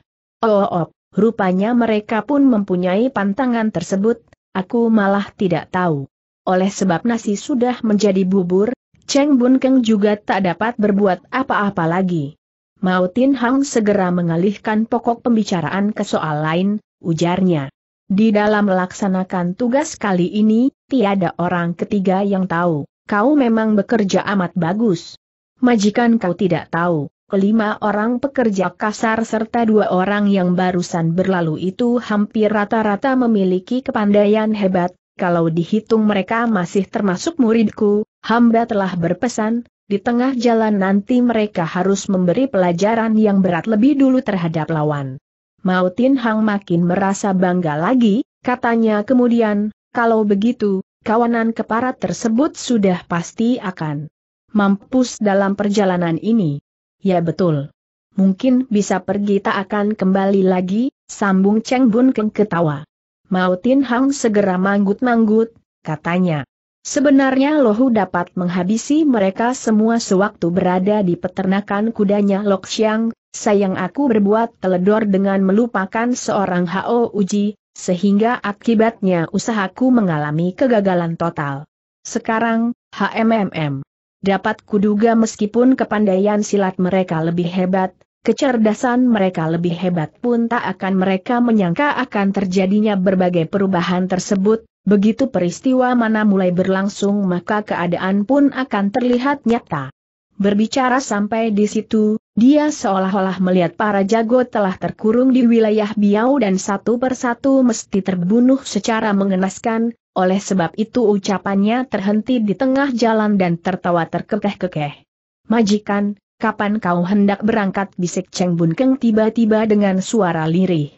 Oh, oh, Rupanya mereka pun mempunyai pantangan tersebut, aku malah tidak tahu. Oleh sebab nasi sudah menjadi bubur, Cheng Bun Keng juga tak dapat berbuat apa-apa lagi. Mao Tin Hang segera mengalihkan pokok pembicaraan ke soal lain, ujarnya. Di dalam melaksanakan tugas kali ini, tiada orang ketiga yang tahu, kau memang bekerja amat bagus. Majikan kau tidak tahu, kelima orang pekerja kasar serta dua orang yang barusan berlalu itu hampir rata-rata memiliki kepandaian hebat, kalau dihitung mereka masih termasuk muridku, hamba telah berpesan, di tengah jalan nanti mereka harus memberi pelajaran yang berat lebih dulu terhadap lawan. Mao Tin Hang makin merasa bangga lagi, katanya kemudian, kalau begitu, kawanan keparat tersebut sudah pasti akan mampus dalam perjalanan ini. Ya betul. Mungkin bisa pergi tak akan kembali lagi, sambung Cheng Bun Keng ketawa. Mao Tin Hang segera manggut-manggut, katanya. Sebenarnya Lohu dapat menghabisi mereka semua sewaktu berada di peternakan kudanya Lok Xiang, sayang aku berbuat teledor dengan melupakan seorang Hao Uji, sehingga akibatnya usahaku mengalami kegagalan total. Sekarang, HMMM dapat kuduga meskipun kepandaian silat mereka lebih hebat, kecerdasan mereka lebih hebat pun tak akan mereka menyangka akan terjadinya berbagai perubahan tersebut, begitu peristiwa mana mulai berlangsung maka keadaan pun akan terlihat nyata. Berbicara sampai di situ, dia seolah-olah melihat para jago telah terkurung di wilayah Biau dan satu persatu mesti terbunuh secara mengenaskan, oleh sebab itu ucapannya terhenti di tengah jalan dan tertawa terkekeh-kekeh. Majikan, kapan kau hendak berangkat bisik Cheng Bun Keng tiba-tiba dengan suara lirih.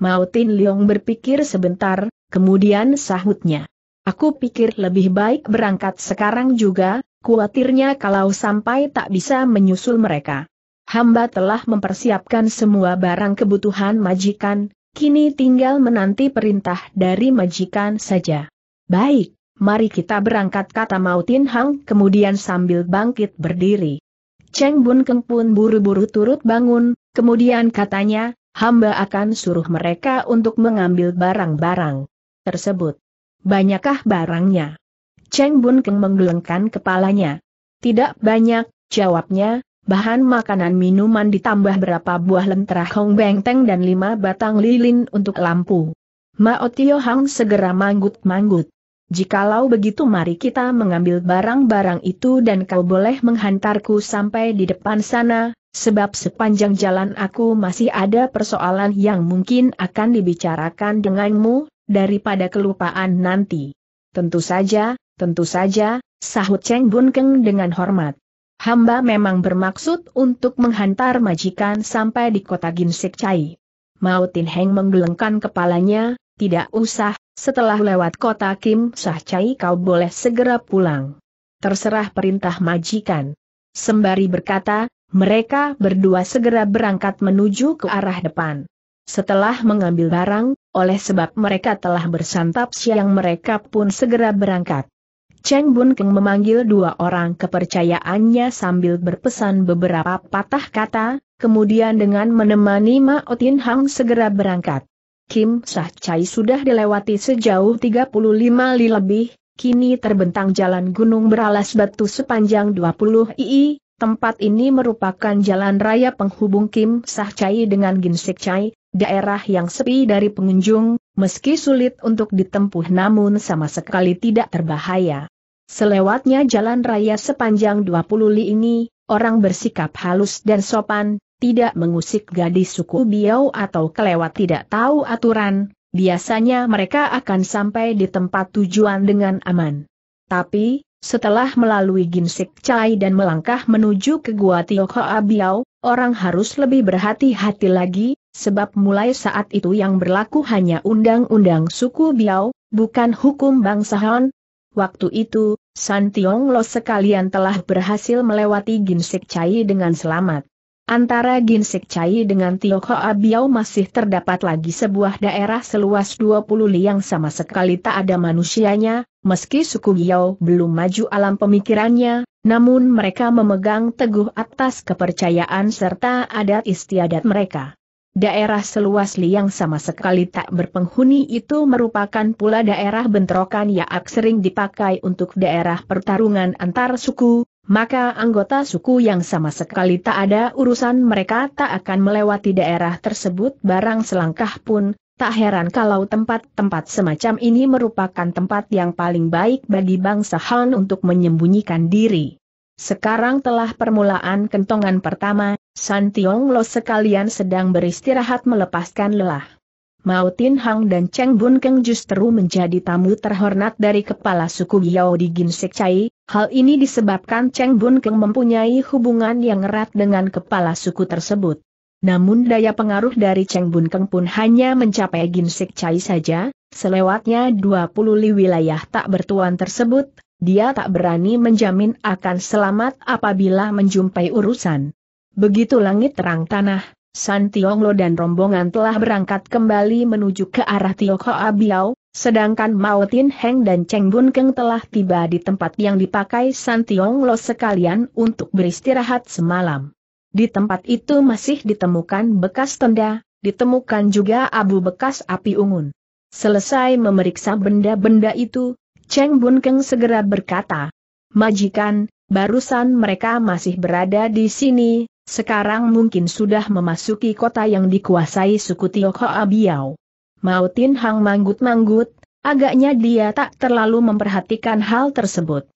Mao Tin Leong berpikir sebentar, kemudian sahutnya. Aku pikir lebih baik berangkat sekarang juga, khawatirnya kalau sampai tak bisa menyusul mereka. Hamba telah mempersiapkan semua barang kebutuhan majikan, kini tinggal menanti perintah dari majikan saja. Baik, mari kita berangkat kata Mautin Hang kemudian sambil bangkit berdiri. Cheng Bun Keng pun buru-buru turut bangun, kemudian katanya, hamba akan suruh mereka untuk mengambil barang-barang tersebut. Banyakkah barangnya? Cheng Bun Keng menggelengkan kepalanya. Tidak banyak, jawabnya, bahan makanan minuman ditambah berapa buah lentera Hong Benteng dan lima batang lilin untuk lampu. Mao Tio Hang segera manggut-manggut. Jikalau begitu mari kita mengambil barang-barang itu dan kau boleh menghantarku sampai di depan sana, sebab sepanjang jalan aku masih ada persoalan yang mungkin akan dibicarakan denganmu, daripada kelupaan nanti. Tentu saja, tentu saja, sahut Cheng Bun Keng dengan hormat. Hamba memang bermaksud untuk menghantar majikan sampai di kota Ginsik Cai. Mao Tin Heng menggelengkan kepalanya, tidak usah, setelah lewat kota Kim Sah Cai kau boleh segera pulang. Terserah perintah majikan. Sembari berkata, mereka berdua segera berangkat menuju ke arah depan. Setelah mengambil barang, oleh sebab mereka telah bersantap siang mereka pun segera berangkat. Cheng Bun Keng memanggil dua orang kepercayaannya sambil berpesan beberapa patah kata, kemudian dengan menemani Ma Otin Hang segera berangkat. Kim Sah Chai sudah dilewati sejauh 35 li lebih, kini terbentang jalan gunung beralas batu sepanjang 20 i, tempat ini merupakan jalan raya penghubung Kim Sah Chai dengan Ginsik Chai, daerah yang sepi dari pengunjung, meski sulit untuk ditempuh namun sama sekali tidak terbahaya. Selewatnya jalan raya sepanjang 20 li ini, orang bersikap halus dan sopan, tidak mengusik gadis suku Biau atau kelewat tidak tahu aturan, biasanya mereka akan sampai di tempat tujuan dengan aman. Tapi, setelah melalui Ginsik Cai dan melangkah menuju ke Gua Tionghoa Biau, orang harus lebih berhati-hati lagi, sebab mulai saat itu yang berlaku hanya undang-undang suku Biau, bukan hukum bangsa Han. Waktu itu, San Tiong Lo sekalian telah berhasil melewati Ginsik Cai dengan selamat. Antara Ginsik Cai dengan Tioko Abiao masih terdapat lagi sebuah daerah seluas 20 li yang sama sekali tak ada manusianya, meski suku Biao belum maju alam pemikirannya, namun mereka memegang teguh atas kepercayaan serta adat istiadat mereka. Daerah seluas li yang sama sekali tak berpenghuni itu merupakan pula daerah bentrokan yang sering dipakai untuk daerah pertarungan antar suku, maka anggota suku yang sama sekali tak ada urusan mereka tak akan melewati daerah tersebut barang selangkah pun, tak heran kalau tempat-tempat semacam ini merupakan tempat yang paling baik bagi bangsa Han untuk menyembunyikan diri. Sekarang telah permulaan kentongan pertama, San Tiong Lo sekalian sedang beristirahat melepaskan lelah. Mao Tin Hang dan Cheng Bun Keng justru menjadi tamu terhormat dari kepala suku Yao di Ginsek Cai, hal ini disebabkan Cheng Bun Keng mempunyai hubungan yang erat dengan kepala suku tersebut. Namun daya pengaruh dari Cheng Bun Keng pun hanya mencapai Ginsek Cai saja, selewatnya 20 li wilayah tak bertuan tersebut, dia tak berani menjamin akan selamat apabila menjumpai urusan. Begitu langit terang tanah, San Tionglo dan rombongan telah berangkat kembali menuju ke arah Tioko Abiao, sedangkan Mao Tin Heng dan Cheng Bun Keng telah tiba di tempat yang dipakai San Tionglo sekalian untuk beristirahat semalam. Di tempat itu masih ditemukan bekas tenda, ditemukan juga abu bekas api unggun. Selesai memeriksa benda-benda itu, Cheng Bun Keng segera berkata, Majikan, barusan mereka masih berada di sini, sekarang mungkin sudah memasuki kota yang dikuasai suku Tionghoa Biao. Mao Tin Hang manggut-manggut, agaknya dia tak terlalu memperhatikan hal tersebut.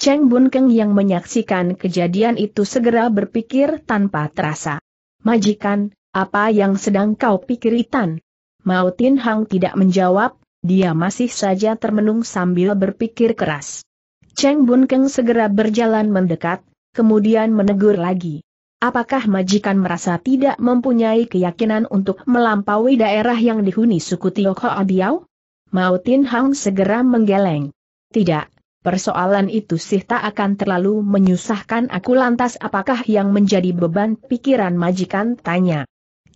Cheng Bun Keng yang menyaksikan kejadian itu segera berpikir tanpa terasa. Majikan, apa yang sedang kau pikiritan? Mao Tin Hang tidak menjawab, dia masih saja termenung sambil berpikir keras. Cheng Bun Keng segera berjalan mendekat, kemudian menegur lagi. Apakah majikan merasa tidak mempunyai keyakinan untuk melampaui daerah yang dihuni suku Tiongkok Abiao? Mao Tin Hang segera menggeleng. Tidak, persoalan itu sih tak akan terlalu menyusahkan aku lantas apakah yang menjadi beban pikiran majikan tanya.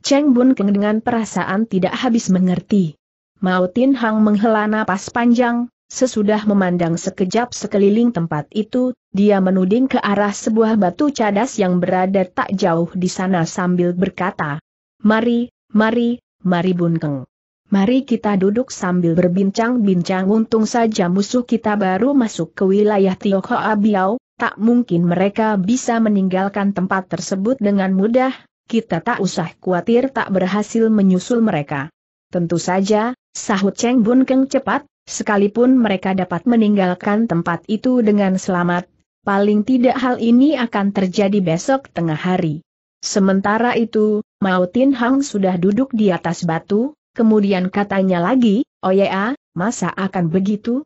Cheng Bun Keng dengan perasaan tidak habis mengerti. Mao Tin Hang menghela napas panjang, sesudah memandang sekejap sekeliling tempat itu, dia menuding ke arah sebuah batu cadas yang berada tak jauh di sana sambil berkata, Mari, mari, mari Bunkeng. Mari kita duduk sambil berbincang-bincang untung saja musuh kita baru masuk ke wilayah Tiongkok Abiao, tak mungkin mereka bisa meninggalkan tempat tersebut dengan mudah, kita tak usah khawatir tak berhasil menyusul mereka. Tentu saja, sahut Cheng Bun Keng cepat, sekalipun mereka dapat meninggalkan tempat itu dengan selamat, paling tidak hal ini akan terjadi besok tengah hari. Sementara itu, Mao Tin Hang sudah duduk di atas batu, kemudian katanya lagi, oh ya, masa akan begitu?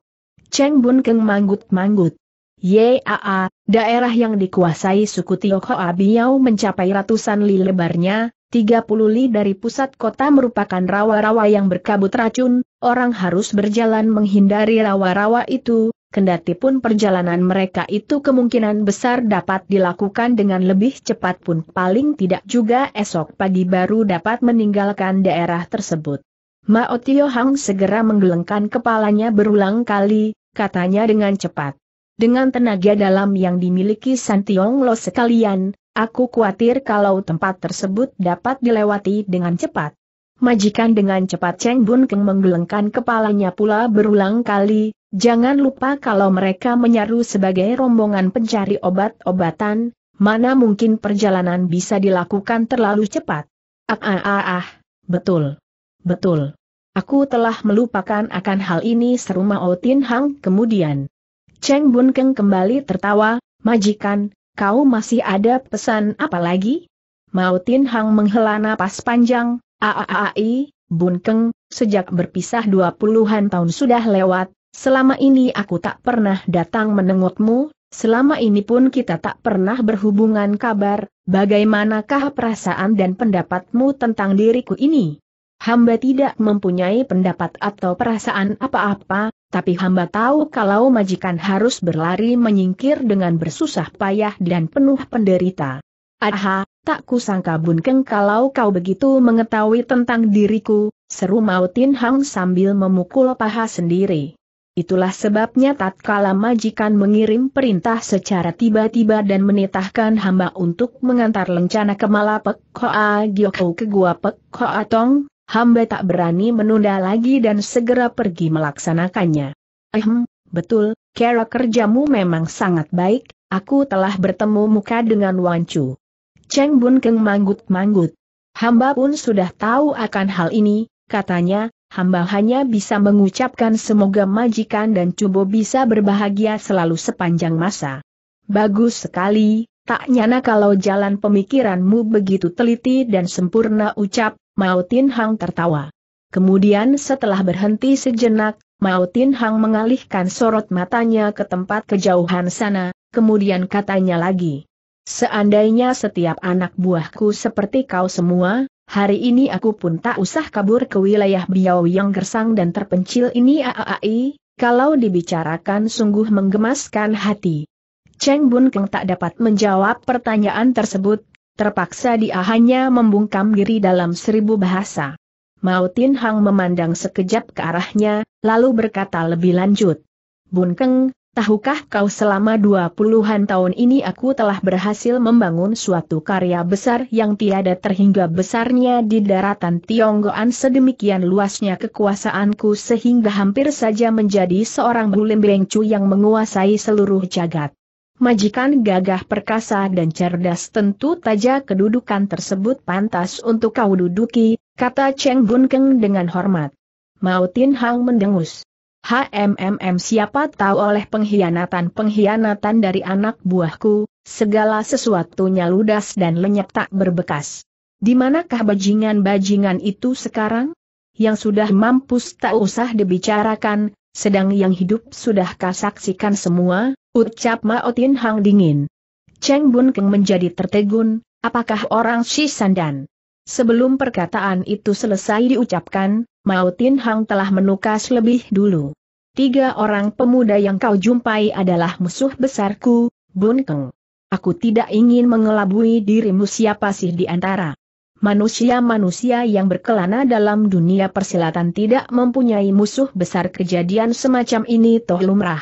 Cheng Bun Keng manggut-manggut. Yaa, daerah yang dikuasai suku Tiongkok Abiau mencapai ratusan li lebarnya, 30 li dari pusat kota merupakan rawa-rawa yang berkabut racun, orang harus berjalan menghindari rawa-rawa itu, kendati pun perjalanan mereka itu kemungkinan besar dapat dilakukan dengan lebih cepat pun paling tidak juga esok pagi baru dapat meninggalkan daerah tersebut. Mao Tio Hang segera menggelengkan kepalanya berulang kali, katanya dengan cepat. Dengan tenaga dalam yang dimiliki Santiong Lo sekalian, Aku khawatir kalau tempat tersebut dapat dilewati dengan cepat. Majikan dengan cepat Cheng Bun Keng menggelengkan kepalanya pula berulang kali, jangan lupa kalau mereka menyaru sebagai rombongan pencari obat-obatan, mana mungkin perjalanan bisa dilakukan terlalu cepat. Ah ah ah ah, betul. Betul. Aku telah melupakan akan hal ini seru Mao Tin Hang kemudian. Cheng Bun Keng kembali tertawa, majikan, Kau masih ada pesan apa lagi? Mao Tin Hang menghela napas panjang, Aaai, Bun Keng, sejak berpisah dua puluhan tahun sudah lewat, selama ini aku tak pernah datang menengokmu, selama ini pun kita tak pernah berhubungan kabar, bagaimanakah perasaan dan pendapatmu tentang diriku ini? Hamba tidak mempunyai pendapat atau perasaan apa-apa, tapi hamba tahu kalau majikan harus berlari menyingkir dengan bersusah payah dan penuh penderita. Aha, tak kusangka Bunkeng kalau kau begitu mengetahui tentang diriku, seru Mautin Hang sambil memukul paha sendiri. Itulah sebabnya tatkala majikan mengirim perintah secara tiba-tiba dan menitahkan hamba untuk mengantar lencana ke Malapek Koa Gyoko ke Gua Pek Koa Tong, hamba tak berani menunda lagi dan segera pergi melaksanakannya. Ehm, betul, cara kerjamu memang sangat baik, aku telah bertemu muka dengan Wancu. Cheng Bun Keng manggut-manggut. Hamba pun sudah tahu akan hal ini, katanya, hamba hanya bisa mengucapkan semoga majikan dan cubo bisa berbahagia selalu sepanjang masa. Bagus sekali, tak nyana kalau jalan pemikiranmu begitu teliti dan sempurna ucap, Mao Tin Hang tertawa. Kemudian setelah berhenti sejenak, Mao Tin Hang mengalihkan sorot matanya ke tempat kejauhan sana, kemudian katanya lagi. Seandainya setiap anak buahku seperti kau semua, hari ini aku pun tak usah kabur ke wilayah Biao yang gersang dan terpencil ini aaai, kalau dibicarakan sungguh menggemaskan hati. Cheng Bun Keng tak dapat menjawab pertanyaan tersebut, Terpaksa dia hanya membungkam diri dalam seribu bahasa. Mao Tin Hang memandang sekejap ke arahnya, lalu berkata lebih lanjut. Bun Keng, tahukah kau selama dua puluhan tahun ini aku telah berhasil membangun suatu karya besar yang tiada terhingga besarnya di daratan Tionggoan sedemikian luasnya kekuasaanku sehingga hampir saja menjadi seorang bulim bengcu yang menguasai seluruh jagat. Majikan gagah perkasa dan cerdas tentu saja kedudukan tersebut pantas untuk kau duduki, kata Cheng Bun Keng dengan hormat. Mao Tin Hang mendengus. HMMM siapa tahu oleh pengkhianatan-pengkhianatan dari anak buahku, segala sesuatunya ludas dan lenyap tak berbekas. Di manakah bajingan-bajingan itu sekarang? yang sudah mampus tak usah dibicarakan, sedang yang hidup sudah kasaksikan semua, ucap Mao Tin Hang dingin. Cheng Bun Keng menjadi tertegun, apakah orang si Sandan? Sebelum perkataan itu selesai diucapkan, Mao Tin Hang telah menukas lebih dulu. Tiga orang pemuda yang kau jumpai adalah musuh besarku, Bun Keng. Aku tidak ingin mengelabui dirimu siapa sih di antara manusia-manusia yang berkelana dalam dunia persilatan tidak mempunyai musuh besar kejadian semacam ini toh lumrah.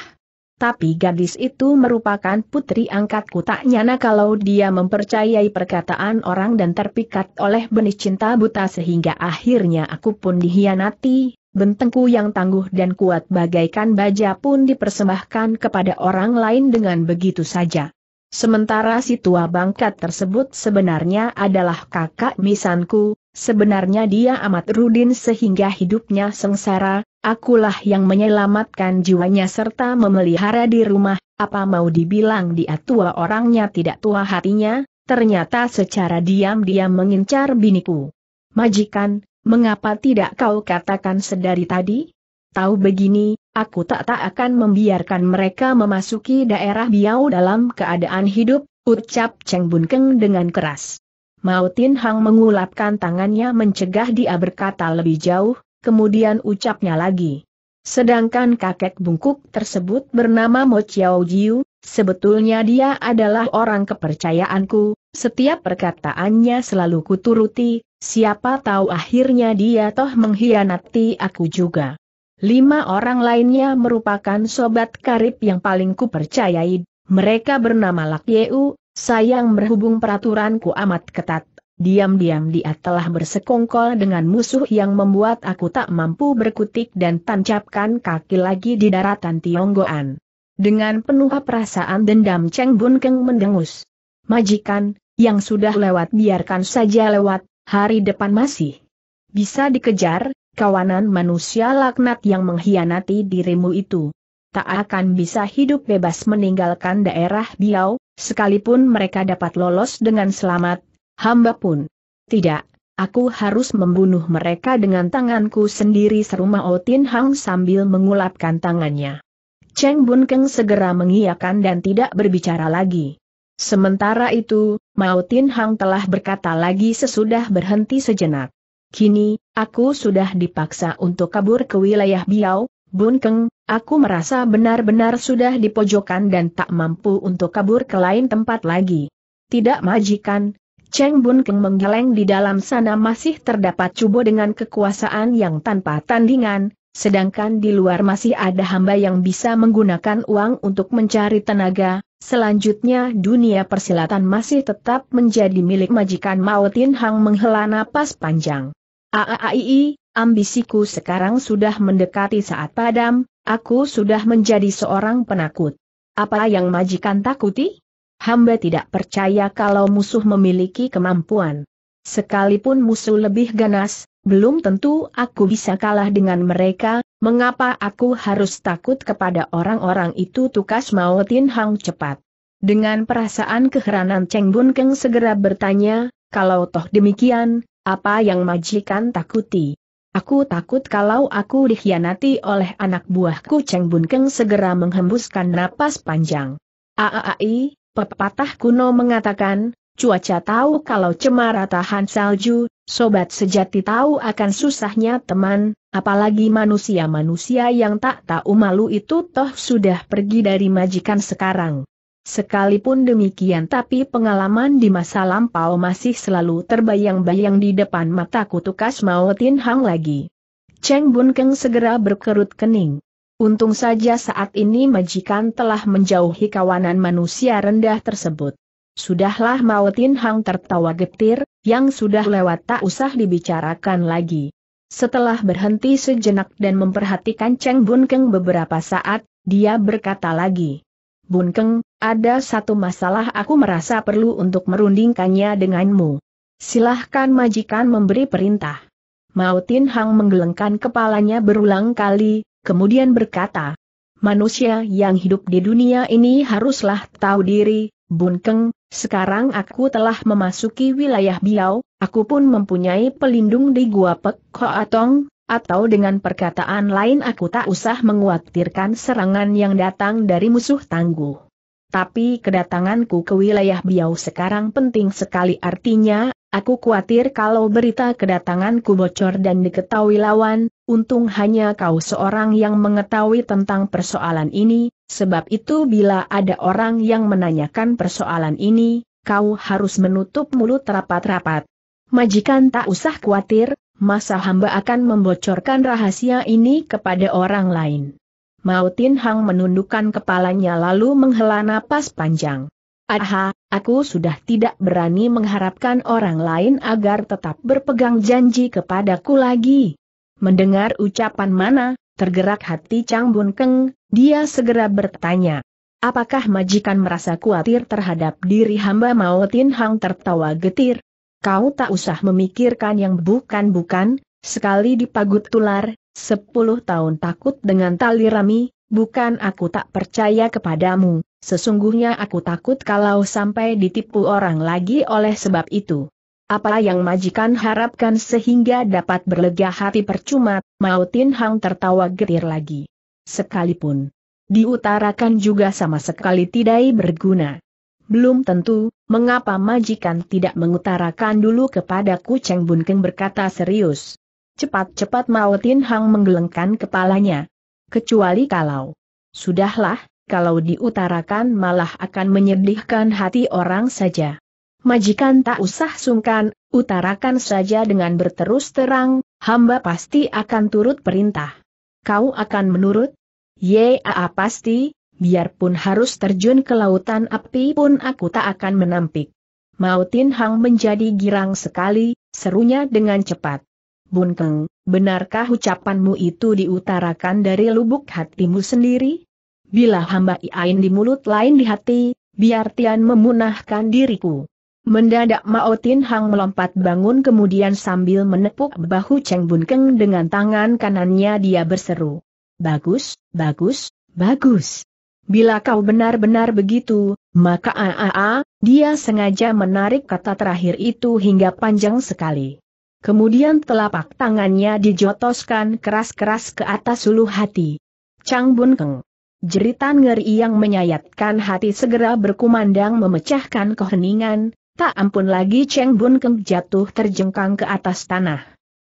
Tapi gadis itu merupakan putri angkatku tak nyana kalau dia mempercayai perkataan orang dan terpikat oleh benih cinta buta sehingga akhirnya aku pun dihianati, bentengku yang tangguh dan kuat bagaikan baja pun dipersembahkan kepada orang lain dengan begitu saja. Sementara si tua bangkat tersebut sebenarnya adalah kakak misanku, sebenarnya dia amat rudin sehingga hidupnya sengsara, akulah yang menyelamatkan jiwanya serta memelihara di rumah, apa mau dibilang dia tua orangnya tidak tua hatinya, ternyata secara diam-diam mengincar biniku. Majikan, mengapa tidak kau katakan sedari tadi? Tahu begini, aku tak tak akan membiarkan mereka memasuki daerah Biau dalam keadaan hidup, ucap Cheng Bun Keng dengan keras. Mao Tin Hang mengulapkan tangannya mencegah dia berkata lebih jauh, kemudian ucapnya lagi. Sedangkan kakek bungkuk tersebut bernama Mo Chiao Jiu, sebetulnya dia adalah orang kepercayaanku, setiap perkataannya selalu kuturuti, siapa tahu akhirnya dia toh mengkhianati aku juga. Lima orang lainnya merupakan sobat karib yang paling kupercayai, mereka bernama Lak Yeu, sayang berhubung peraturanku amat ketat. Diam-diam dia telah bersekongkol dengan musuh yang membuat aku tak mampu berkutik dan tancapkan kaki lagi di daratan Tionggoan. Dengan penuh perasaan dendam Cheng Bun Keng mendengus. Majikan, yang sudah lewat biarkan saja lewat, hari depan masih bisa dikejar, kawanan manusia laknat yang mengkhianati dirimu itu. Tak akan bisa hidup bebas meninggalkan daerah Biau, sekalipun mereka dapat lolos dengan selamat, hamba pun. Tidak, aku harus membunuh mereka dengan tanganku sendiri seru Mao Tin Hang sambil mengulapkan tangannya. Cheng Bun Keng segera mengiyakan dan tidak berbicara lagi. Sementara itu, Mao Tin Hang telah berkata lagi sesudah berhenti sejenak. Kini, aku sudah dipaksa untuk kabur ke wilayah Biau, Bun Keng, aku merasa benar-benar sudah dipojokkan dan tak mampu untuk kabur ke lain tempat lagi. Tidak majikan, Cheng Bun Keng menggeleng di dalam sana masih terdapat cubo dengan kekuasaan yang tanpa tandingan, sedangkan di luar masih ada hamba yang bisa menggunakan uang untuk mencari tenaga, selanjutnya dunia persilatan masih tetap menjadi milik majikan Mao Tin Hang menghela napas panjang. Aaii, ambisiku sekarang sudah mendekati saat padam, aku sudah menjadi seorang penakut. Apa yang majikan takuti? Hamba tidak percaya kalau musuh memiliki kemampuan. Sekalipun musuh lebih ganas, belum tentu aku bisa kalah dengan mereka, mengapa aku harus takut kepada orang-orang itu tukas mau Tin Hang cepat. Dengan perasaan keheranan Cheng Bun Keng segera bertanya, kalau toh demikian, apa yang majikan takuti? Aku takut kalau aku dikhianati oleh anak buahku Cheng Bun Keng segera menghembuskan napas panjang. Aaai, pepatah kuno mengatakan, cuaca tahu kalau cemara tahan salju, sobat sejati tahu akan susahnya teman, apalagi manusia-manusia yang tak tahu malu itu toh sudah pergi dari majikan sekarang. Sekalipun demikian tapi pengalaman di masa lampau masih selalu terbayang-bayang di depan mataku tukas mau Tin Hang lagi. Cheng Bun Keng segera berkerut kening. Untung saja saat ini majikan telah menjauhi kawanan manusia rendah tersebut. Sudahlah mau Tin Hang tertawa getir, yang sudah lewat tak usah dibicarakan lagi. Setelah berhenti sejenak dan memperhatikan Cheng Bun Keng beberapa saat, dia berkata lagi. Bun Keng, ada satu masalah aku merasa perlu untuk merundingkannya denganmu. Silahkan majikan memberi perintah. Mao Tin Hang menggelengkan kepalanya berulang kali, kemudian berkata, Manusia yang hidup di dunia ini haruslah tahu diri, Bun Keng, sekarang aku telah memasuki wilayah Biao, aku pun mempunyai pelindung di Gua Pek Atong, atau dengan perkataan lain aku tak usah mengkhawatirkan serangan yang datang dari musuh tangguh. Tapi kedatanganku ke wilayah Biau sekarang penting sekali artinya, Aku khawatir kalau berita kedatanganku bocor dan diketahui lawan, untung hanya kau seorang yang mengetahui tentang persoalan ini, sebab itu bila ada orang yang menanyakan persoalan ini, kau harus menutup mulut rapat-rapat. Majikan tak usah khawatir, masa hamba akan membocorkan rahasia ini kepada orang lain. Mautin Hang menundukkan kepalanya lalu menghela napas panjang. Aha, aku sudah tidak berani mengharapkan orang lain agar tetap berpegang janji kepadaku lagi. Mendengar ucapan mana, tergerak hati Chang Bun Keng, dia segera bertanya. Apakah majikan merasa khawatir terhadap diri hamba Mao Tin Hang tertawa getir? Kau tak usah memikirkan yang bukan-bukan, sekali dipagut tular, sepuluh tahun takut dengan tali rami, bukan aku tak percaya kepadamu, Sesungguhnya aku takut kalau sampai ditipu orang lagi oleh sebab itu. Apa yang majikan harapkan sehingga dapat berlega hati percuma, Mau Tin Hang tertawa getir lagi. Sekalipun diutarakan juga sama sekali tidak berguna. Belum tentu, mengapa majikan tidak mengutarakan dulu kepada Cheng Bun Keng berkata serius. Cepat-cepat Mau Tin Hang menggelengkan kepalanya. Kecuali kalau. Sudahlah, kalau diutarakan malah akan menyedihkan hati orang saja. Majikan tak usah sungkan, utarakan saja dengan berterus terang, hamba pasti akan turut perintah. Kau akan menurut? Ya pasti, biarpun harus terjun ke lautan api pun aku tak akan menampik. Mautin Hang menjadi girang sekali, serunya dengan cepat. Bun Keng, benarkah ucapanmu itu diutarakan dari lubuk hatimu sendiri? bila hamba iain di mulut lain di hati, biar Tian memunahkan diriku. Mendadak Mao Tin Hang melompat bangun kemudian sambil menepuk bahu Cheng Bun Keng dengan tangan kanannya dia berseru. Bagus, bagus, bagus. Bila kau benar-benar begitu, maka aa, dia sengaja menarik kata terakhir itu hingga panjang sekali. Kemudian telapak tangannya dijotoskan keras-keras ke atas ulu hati. Chang Bun Keng. Jeritan ngeri yang menyayatkan hati segera berkumandang memecahkan keheningan, tak ampun lagi Cheng Bun Keng jatuh terjengkang ke atas tanah.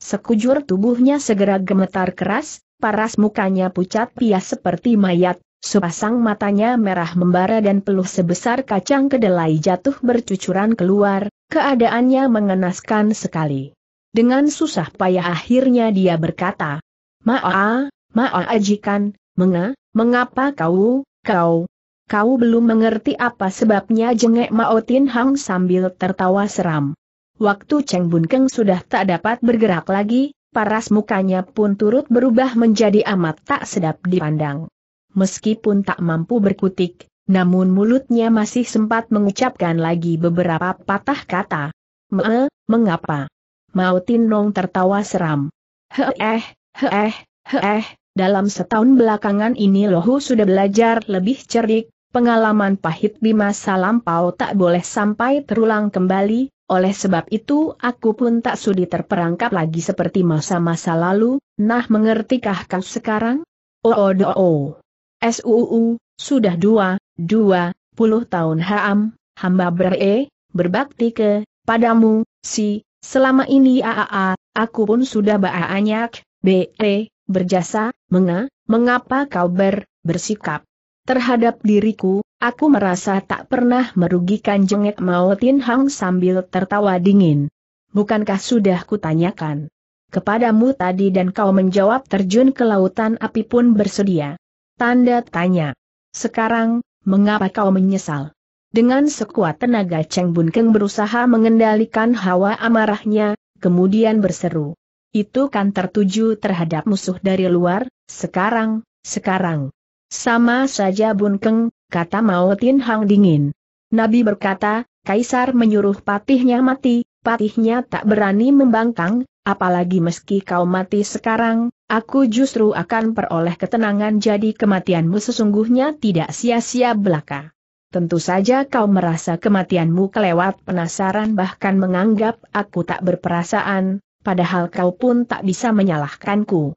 Sekujur tubuhnya segera gemetar keras, paras mukanya pucat pias seperti mayat, sepasang matanya merah membara dan peluh sebesar kacang kedelai jatuh bercucuran keluar, keadaannya mengenaskan sekali. Dengan susah payah akhirnya dia berkata, Ma'a, ma'a ajikan, menga, Mengapa kau, kau, kau belum mengerti apa sebabnya jengek Mao Tin Hang sambil tertawa seram. Waktu Cheng Bun Keng sudah tak dapat bergerak lagi, paras mukanya pun turut berubah menjadi amat tak sedap dipandang. Meskipun tak mampu berkutik, namun mulutnya masih sempat mengucapkan lagi beberapa patah kata. Me, mengapa? Mao Tin Nong tertawa seram. Heeh, heeh, heeh, dalam setahun belakangan ini Lohu sudah belajar lebih cerdik, pengalaman pahit di masa lampau tak boleh sampai terulang kembali, oleh sebab itu aku pun tak sudi terperangkap lagi seperti masa-masa lalu, nah mengertikah kau sekarang? Oh oh, oh. SUU, sudah dua, dua, puluh tahun ham, hamba bere, berbakti ke, padamu, si, selama ini AAA, aku pun sudah banyak, BE, berjasa, menga, mengapa kau ber, bersikap terhadap diriku, aku merasa tak pernah merugikan jengek Mao Tin Hang sambil tertawa dingin. Bukankah sudah kutanyakan kepadamu tadi dan kau menjawab terjun ke lautan api pun bersedia? Tanda tanya. Sekarang, mengapa kau menyesal? Dengan sekuat tenaga Cheng Bun Keng berusaha mengendalikan hawa amarahnya, kemudian berseru itu kan tertuju terhadap musuh dari luar, sekarang, sekarang. Sama saja Bun Keng, kata Mao Tin Hang dingin. Nabi berkata, Kaisar menyuruh patihnya mati, patihnya tak berani membangkang, apalagi meski kau mati sekarang, aku justru akan peroleh ketenangan jadi kematianmu sesungguhnya tidak sia-sia belaka. Tentu saja kau merasa kematianmu kelewat penasaran bahkan menganggap aku tak berperasaan, padahal kau pun tak bisa menyalahkanku.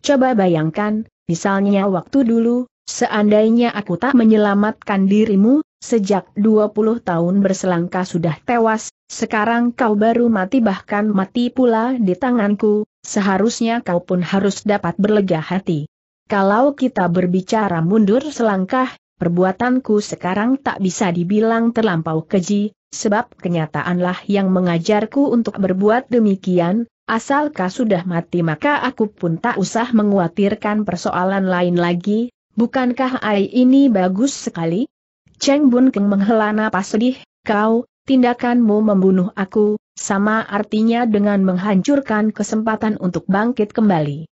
Coba bayangkan, misalnya waktu dulu, seandainya aku tak menyelamatkan dirimu, sejak 20 tahun berselangkah sudah tewas, sekarang kau baru mati bahkan mati pula di tanganku, seharusnya kau pun harus dapat berlega hati. Kalau kita berbicara mundur selangkah, perbuatanku sekarang tak bisa dibilang terlampau keji, sebab kenyataanlah yang mengajarku untuk berbuat demikian, asal kau sudah mati maka aku pun tak usah mengkhawatirkan persoalan lain lagi, bukankah ai ini bagus sekali? Cheng Bun Keng menghela napas sedih, kau, tindakanmu membunuh aku, sama artinya dengan menghancurkan kesempatan untuk bangkit kembali.